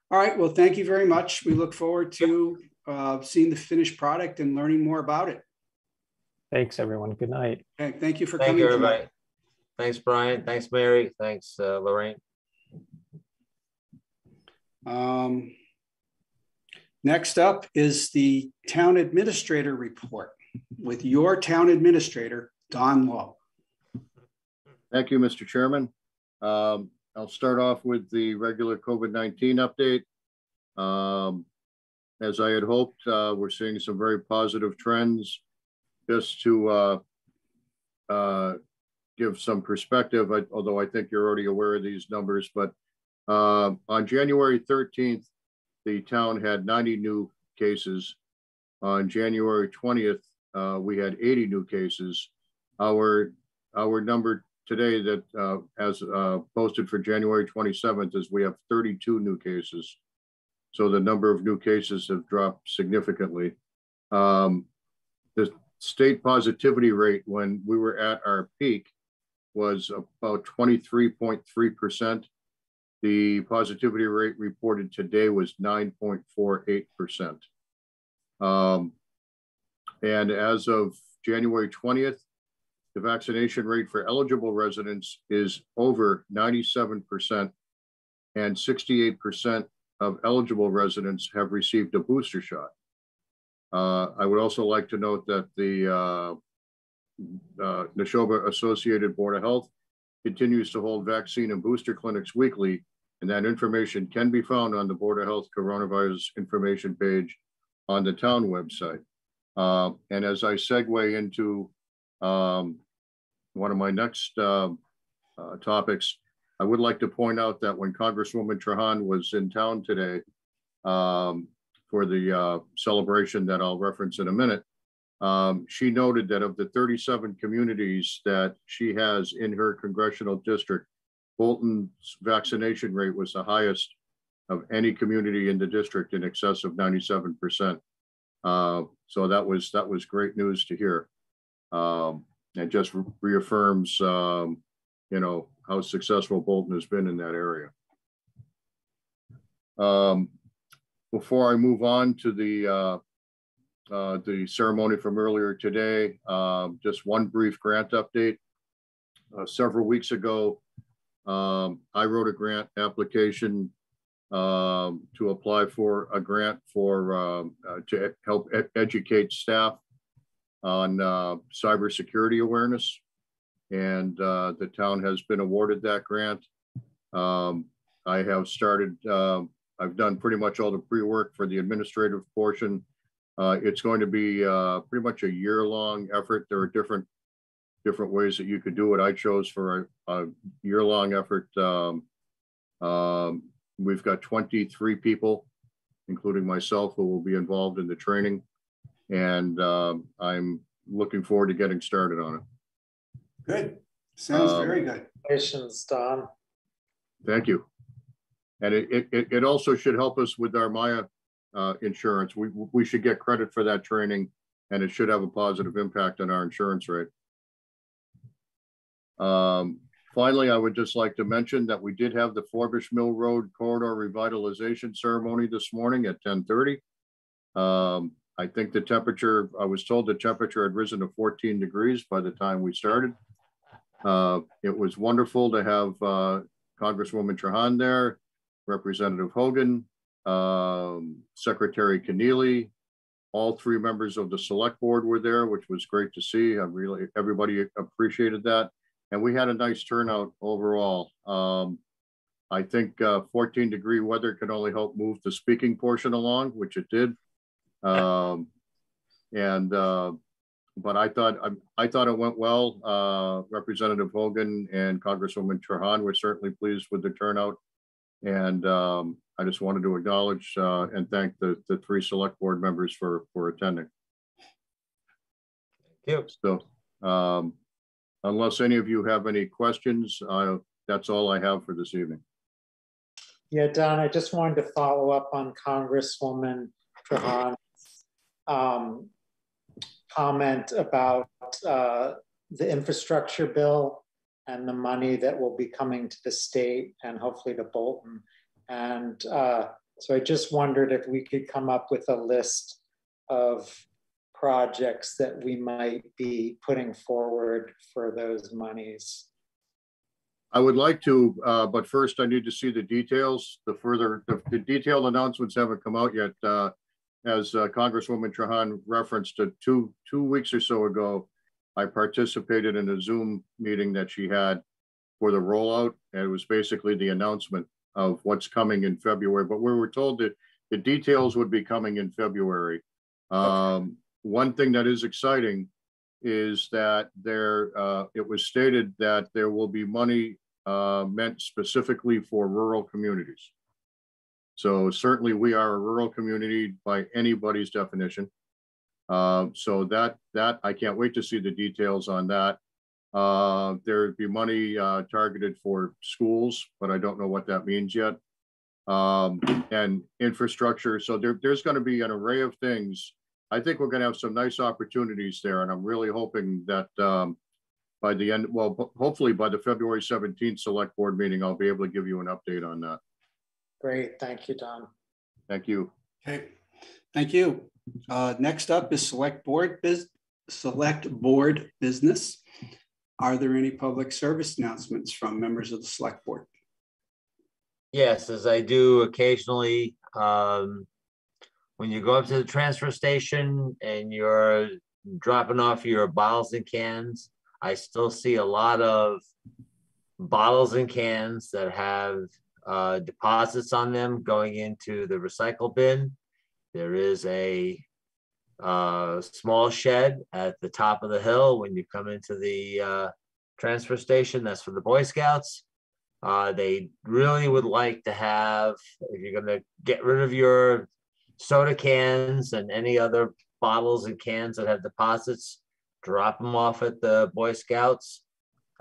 Speaker 2: All right, well, thank you very much. We look forward to uh, seeing the finished product and learning more about it.
Speaker 17: thanks everyone good night
Speaker 2: Okay, thank you for
Speaker 11: Thank
Speaker 2: coming.
Speaker 11: you,
Speaker 2: tonight.
Speaker 11: Thanks, Brian. Thanks, Mary. Thanks, uh, Lorraine.
Speaker 2: Um, Next up is the town administrator report with your town administrator, Don Lowe.
Speaker 6: Thank you, Mr. Chairman. Um, I'll start off with the regular COVID-19 update. Um, As I had hoped, uh, we're seeing some very positive trends. Just to uh, uh, give some perspective, I- although I think you're already aware of these numbers, but uh, on January 13th, the town had 90 new cases. On January 20th, uh, we had 80 new cases. Our, our number today that uh, as uh, posted for January 27th is we have 32 new cases. So the number of new cases have dropped significantly. Um, The state positivity rate when we were at our peak was about 23.3%. The positivity rate reported today was 9.48%. Um, and as of January 20th, the vaccination rate for eligible residents is over 97%, and 68% of eligible residents have received a booster shot. Uh, I would also like to note that the uh, uh, Nashoba Associated Board of Health continues to hold vaccine and booster clinics weekly, and that information can be found on the Board of Health coronavirus information page on the town website. Uh, and as I segue into um, one of my next uh, uh, topics, I would like to point out that when Congresswoman Trahan was in town today um, for the uh, celebration that I'll reference in a minute, um, she noted that of the 37 communities that she has in her congressional district, Bolton's vaccination rate was the highest of any community in the district in excess of 97%. Uh, so that was that was great news to hear. Um, and just re- reaffirms, um, you know, how successful Bolton has been in that area. Um, before I move on to the uh, uh, the ceremony from earlier today, um, just one brief grant update. Uh, several weeks ago, um, I wrote a grant application um, to apply for a grant for um, uh, to help ed educate staff on uh, cybersecurity awareness. And uh, the town has been awarded that grant. Um, I have started, uh, I've done pretty much all the pre-work for the administrative portion. Uh, it's going to be uh, pretty much a year-long effort. There are different different ways that you could do it. I chose for a, a year-long effort. Um, um, we've got 23 people, including myself, who will be involved in the training. And um, I'm looking forward to getting started on it.
Speaker 2: Good. Sounds
Speaker 6: Um,
Speaker 2: very good.
Speaker 10: Congratulations, Don.
Speaker 6: Thank you. And it, it, it also should help us with our MIIA uh, insurance. We, we should get credit for that training and it should have a positive impact on our insurance rate. Um, finally, I would just like to mention that we did have the Forbush Mill Road Corridor Revitalization Ceremony this morning at 1030. Um, I think the temperature, I was told the temperature had risen to 14 degrees by the time we started. Uh, it was wonderful to have uh, Congresswoman Trahan there, Representative Hogan, um, Secretary Kennealy, all three members of the select board were there, which was great to see. I really, everybody appreciated that. And we had a nice turnout overall. Um, I think uh, 14 degree weather can only help move the speaking portion along, which it did. Um, and uh, but I thought I, I thought it went well. Uh, Representative Hogan and Congresswoman Trahan were certainly pleased with the turnout, and um, I just wanted to acknowledge uh, and thank the the three select board members for for attending.
Speaker 11: Thank
Speaker 6: you. So, um, unless any of you have any questions, uh, that's all I have for this evening.
Speaker 10: Yeah, Don, I just wanted to follow up on Congresswoman Trahan's um, comment about uh, the infrastructure bill and the money that will be coming to the state and hopefully to Bolton. And uh, so I just wondered if we could come up with a list of projects that we might be putting forward for those monies.
Speaker 6: I would like to, uh, but first I need to see the details. The further, the, the detailed announcements haven't come out yet. Uh, as uh, Congresswoman Trahan referenced two, two weeks or so ago, I participated in a Zoom meeting that she had for the rollout. And it was basically the announcement of what's coming in February, but we were told that the details would be coming in February. Um, one thing that is exciting is that there, uh, it was stated that there will be money uh, meant specifically for rural communities. So certainly we are a rural community by anybody's definition. Uh, so that, that I can't wait to see the details on that. Uh, there'd be money uh, targeted for schools, but I don't know what that means yet. Um, and infrastructure. So there, there's going to be an array of things. I think we're going to have some nice opportunities there. And I'm really hoping that um, by the end, well, hopefully by the February 17th select board meeting, I'll be able to give you an update on that.
Speaker 10: Great, thank you, Don.
Speaker 6: Thank you.
Speaker 2: Okay, thank you. Uh, next up is select board biz, select board business. Are there any public service announcements from members of the select board?
Speaker 11: Yes, as I do occasionally, um, when you go up to the transfer station and you're dropping off your bottles and cans, I still see a lot of bottles and cans that have uh, deposits on them going into the recycle bin. There is a uh, small shed at the top of the hill when you come into the uh, transfer station. That's for the Boy Scouts. Uh, they really would like to have, if you're going to get rid of your soda cans and any other bottles and cans that have deposits, drop them off at the Boy Scouts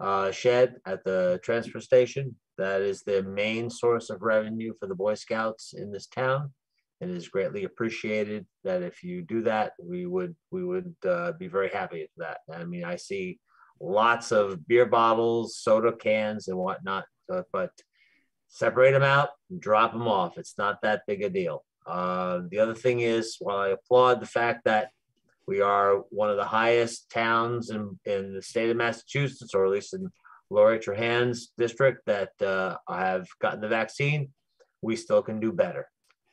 Speaker 11: uh, shed at the transfer station. That is the main source of revenue for the Boy Scouts in this town. It is greatly appreciated that if you do that, we would we would uh, be very happy with that. I mean, I see lots of beer bottles, soda cans, and whatnot, uh, but separate them out, and drop them off. It's not that big a deal. Uh, the other thing is, while I applaud the fact that we are one of the highest towns in, in the state of Massachusetts, or at least in Lori Trahan's district, that uh, have gotten the vaccine, we still can do better.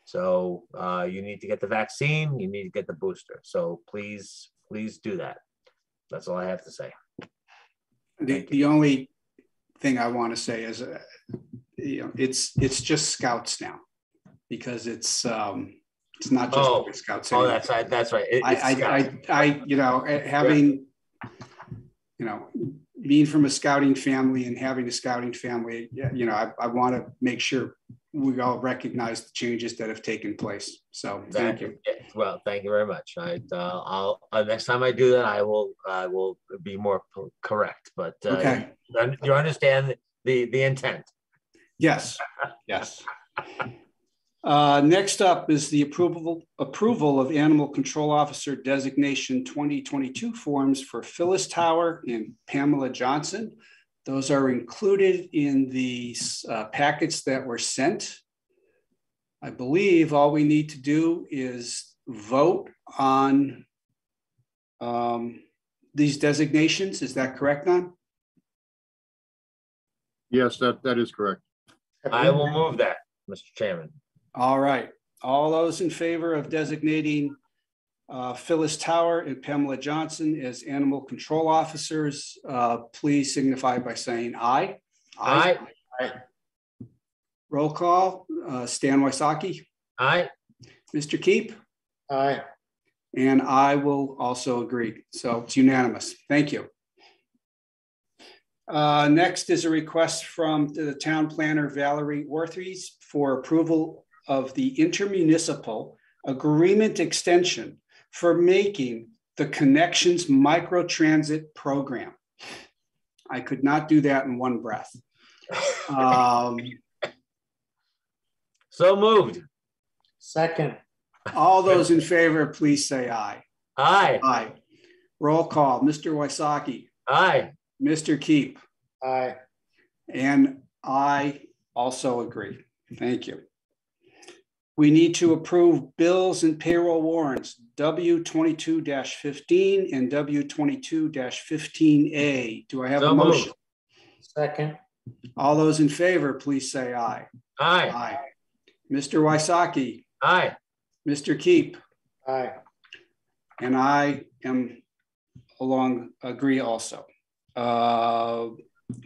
Speaker 11: So uh, you need to get the vaccine, you need to get the booster. So please, please do that. That's all I have to say.
Speaker 2: The, the only thing I want to say is, uh, you know, it's, it's just scouts now. Because it's, um, it's not just
Speaker 11: Oh,
Speaker 2: Boy Scouts.
Speaker 11: Oh,
Speaker 2: anymore.
Speaker 11: that's right. That's right. It-
Speaker 2: I, I, I, I, you know, eh, having, you know, being from a scouting family and having a scouting family, you know, I, I want to make sure we all recognize the changes that have taken place. So thank you.
Speaker 11: Well, thank you very much. I, uh, I'll, uh, next time I do that, I will, I will be more correct, but, uh,
Speaker 2: Okay.
Speaker 11: you- you understand the, the intent.
Speaker 2: Yes, yes. Uh, Next up is the approval, approval of Animal Control Officer Designation 2022 forms for Phyllis Tower and Pamela Johnson. Those are included in the uh, packets that were sent. I believe all we need to do is vote on um, these designations. Is that correct, Don?
Speaker 6: Yes, that, that is correct.
Speaker 11: I will move that, Mr. Chairman.
Speaker 2: All right. All those in favor of designating uh, Phyllis Tower and Pamela Johnson as animal control officers, uh, please signify by saying aye.
Speaker 11: Aye. Aye.
Speaker 2: Roll call, uh, Stan Wysocki,
Speaker 11: Aye.
Speaker 2: Mr. Keep,
Speaker 10: Aye.
Speaker 2: and I will also agree. So it's unanimous. Thank you. Uh, Next is a request from the town planner Valerie Oorthuys for approval of the intermunicipal agreement extension for making the Connections Microtransit Program. I could not do that in one breath. Um,
Speaker 11: So moved.
Speaker 10: Second.
Speaker 2: All those in favor, please say aye.
Speaker 11: Aye.
Speaker 2: Aye. Roll call, Mr. Wysocki,
Speaker 11: Aye.
Speaker 2: Mr. Keep,
Speaker 10: Aye.
Speaker 2: and I also agree. Thank you. We need to approve bills and payroll warrants, W twenty-two fifteen and W twenty-two fifteen A. Do I have a
Speaker 11: So moved.
Speaker 2: motion?
Speaker 10: Second.
Speaker 2: All those in favor, please say aye.
Speaker 11: Aye.
Speaker 2: Aye. Mr. Wysocki,
Speaker 11: Aye.
Speaker 2: Mr. Keep,
Speaker 10: Aye.
Speaker 2: and I am along, agree also. Uh,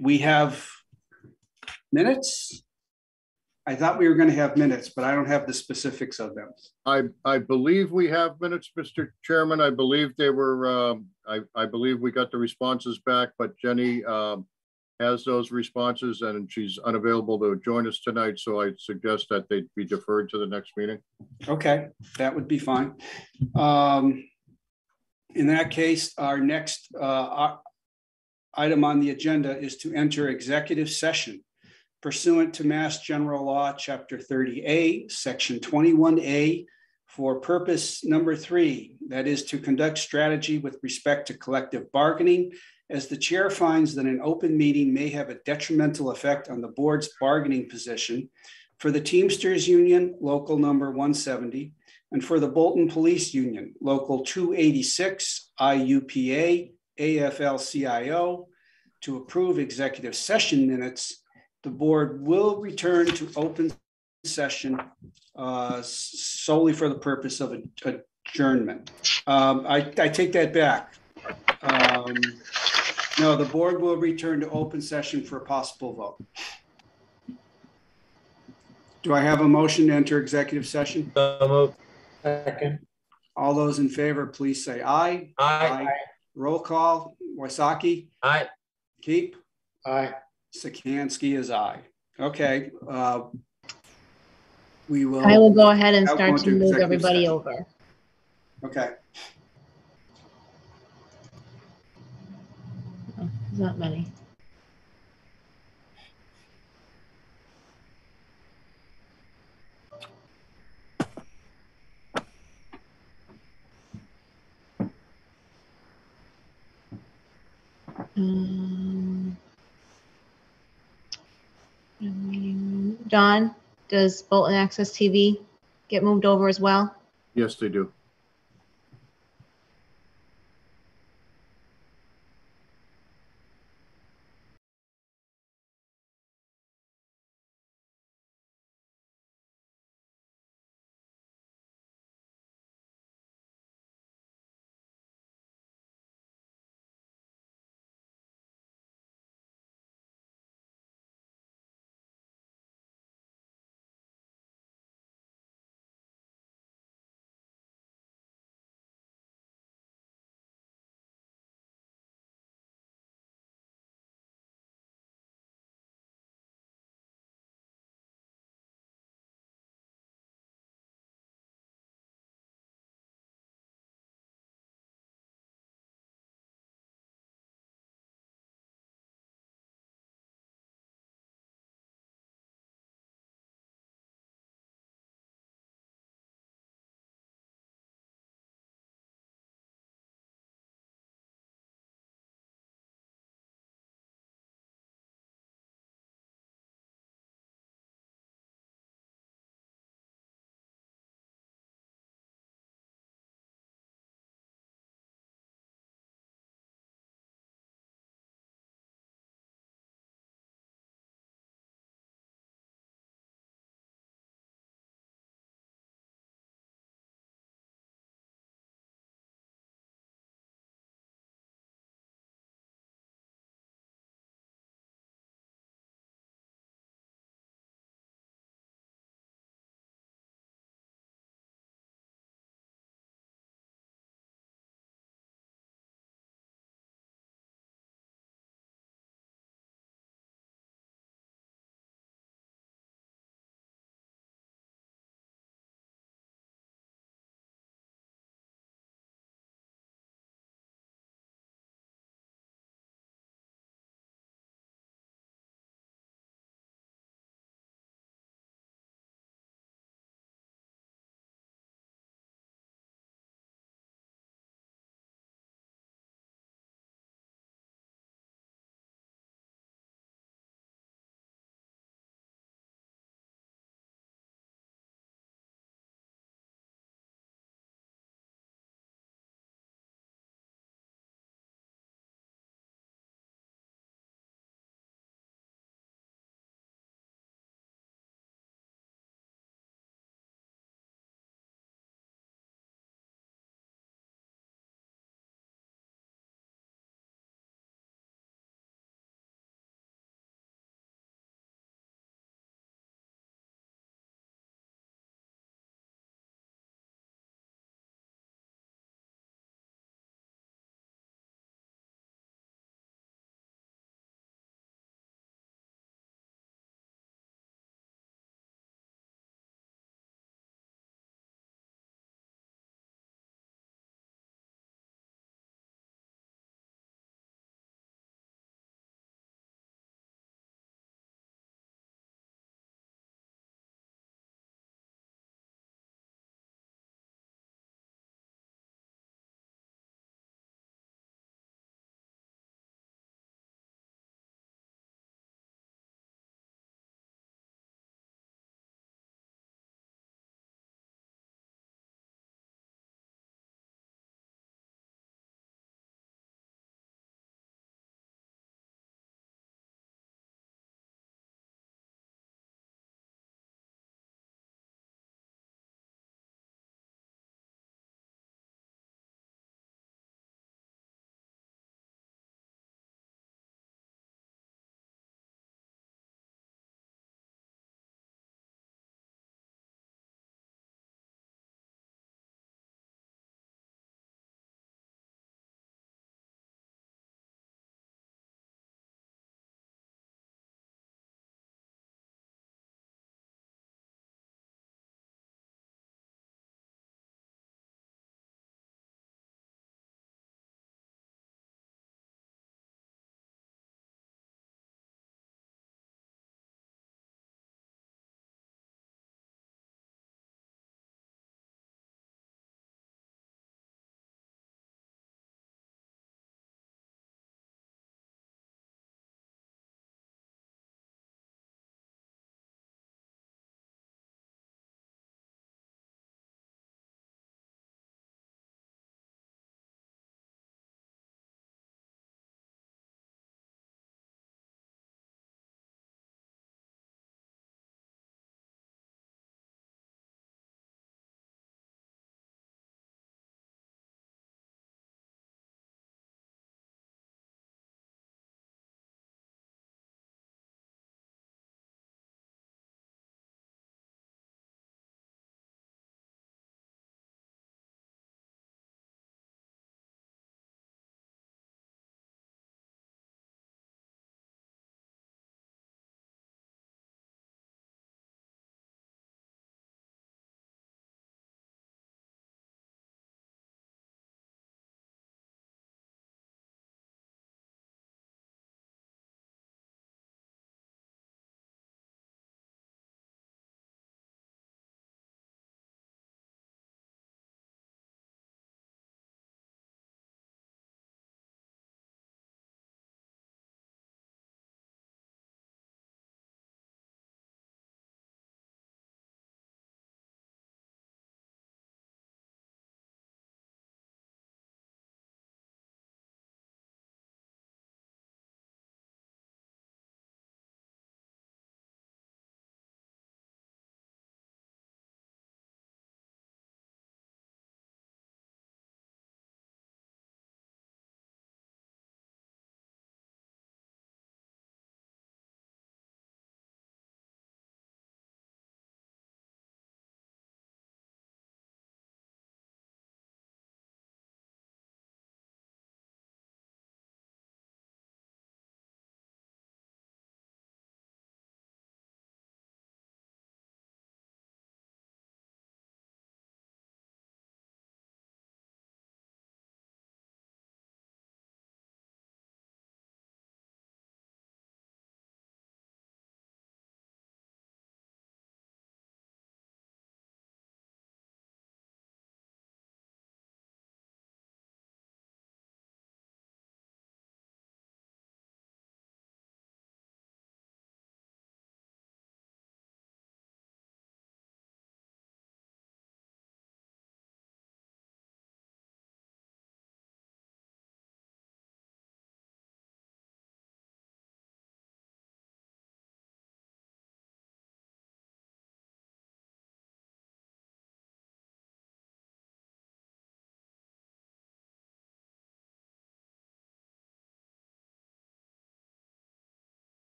Speaker 2: We have minutes. I thought we were going to have minutes, but I don't have the specifics of them.
Speaker 6: I, I believe we have minutes, Mr. Chairman. I believe they were, um, I, I believe we got the responses back, but Jenny um, has those responses and she's unavailable to join us tonight. So I suggest that they be deferred to the next meeting.
Speaker 2: Okay, that would be fine. Um, In that case, our next uh, uh, item on the agenda is to enter executive session pursuant to Mass General Law, Chapter 30A, Section 21A, for purpose number three, that is to conduct strategy with respect to collective bargaining, as the chair finds that an open meeting may have a detrimental effect on the board's bargaining position for the Teamsters Union, Local Number 170, and for the Bolton Police Union, Local 286, IUPA, AFL-CIO, to approve executive session minutes, the board will return to open session uh, solely for the purpose of adjournment. Um, I, I take that back. Um, No, the board will return to open session for a possible vote. Do I have a motion to enter executive session?
Speaker 11: So.
Speaker 10: Second.
Speaker 2: All those in favor, please say aye.
Speaker 11: Aye.
Speaker 2: Roll call, Wysocki,
Speaker 11: Aye.
Speaker 2: Keep,
Speaker 10: Aye.
Speaker 2: Sikansky is I. Okay. uh, We will.
Speaker 1: I will go ahead and start to move everybody
Speaker 2: session.
Speaker 1: over.
Speaker 2: Okay.
Speaker 1: Oh, There's Not many. Um, meeting. Don, does Bolton Access TV get moved over as well?
Speaker 6: Yes, they do.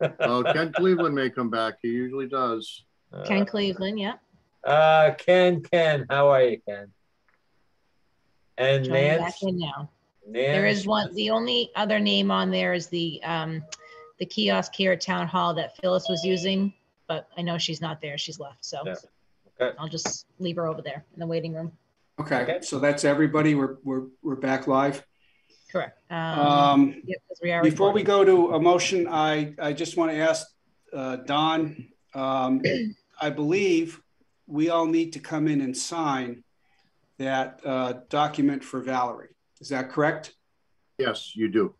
Speaker 6: Well, Ken Cleveland may come back. He usually does.
Speaker 1: Ken Cleveland, yeah.
Speaker 11: Uh, Ken, Ken, how are you, Ken? And
Speaker 1: Joining back in now. There is one, the only other name on there is the, um, the kiosk here at Town Hall that Phyllis was using, but I know she's not there. She's left, so
Speaker 11: Okay.
Speaker 1: I'll just leave her over there in the waiting room.
Speaker 2: Okay, so that's everybody. We're, we're, we're back live.
Speaker 1: Correct.
Speaker 2: Um,
Speaker 1: yeah, 'cause we are
Speaker 2: Before we go to a motion, I, I just want to ask uh, Don, um, I believe we all need to come in and sign that uh, document for Valerie. Is that correct?
Speaker 6: Yes, you do.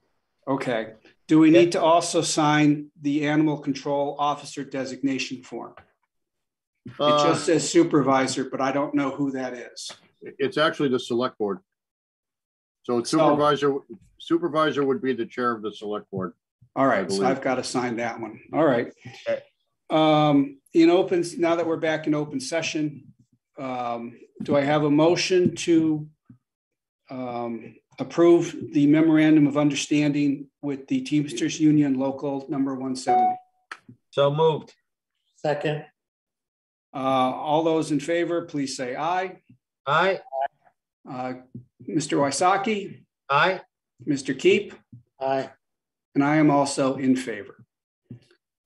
Speaker 2: Okay. Do we need to also sign the animal control officer designation form? It
Speaker 6: Uh,
Speaker 2: just says supervisor, but I don't know who that is.
Speaker 6: It's actually the select board. So supervisor, supervisor would be the chair of the select board.
Speaker 2: All right, so. I've got to sign that one. All right. Um, in open, now that we're back in open session, um, do I have a motion to um, approve the memorandum of understanding with the Teamsters Union Local Number 170?
Speaker 11: So moved.
Speaker 10: Second.
Speaker 2: Uh, all those in favor, please say aye.
Speaker 11: Aye.
Speaker 2: Uh, Mr. Wysocki,
Speaker 11: Aye.
Speaker 2: Mr. Keep,
Speaker 10: Aye.
Speaker 2: and I am also in favor.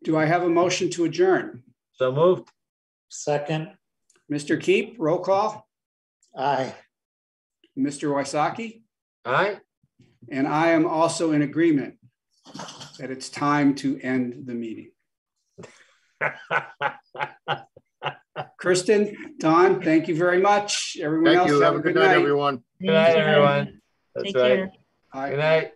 Speaker 2: Do I have a motion to adjourn?
Speaker 11: So moved.
Speaker 10: Second.
Speaker 2: Mr. Keep, roll call.
Speaker 10: Aye.
Speaker 2: Mr. Wysocki,
Speaker 11: Aye.
Speaker 2: and I am also in agreement that it's time to end the meeting. Kristen, Don, thank you very much. Everyone
Speaker 6: Thank
Speaker 2: else,
Speaker 6: you. Have a good night, everyone.
Speaker 11: Good night, everyone. That's
Speaker 1: Take
Speaker 11: right.
Speaker 1: care.
Speaker 11: Good night.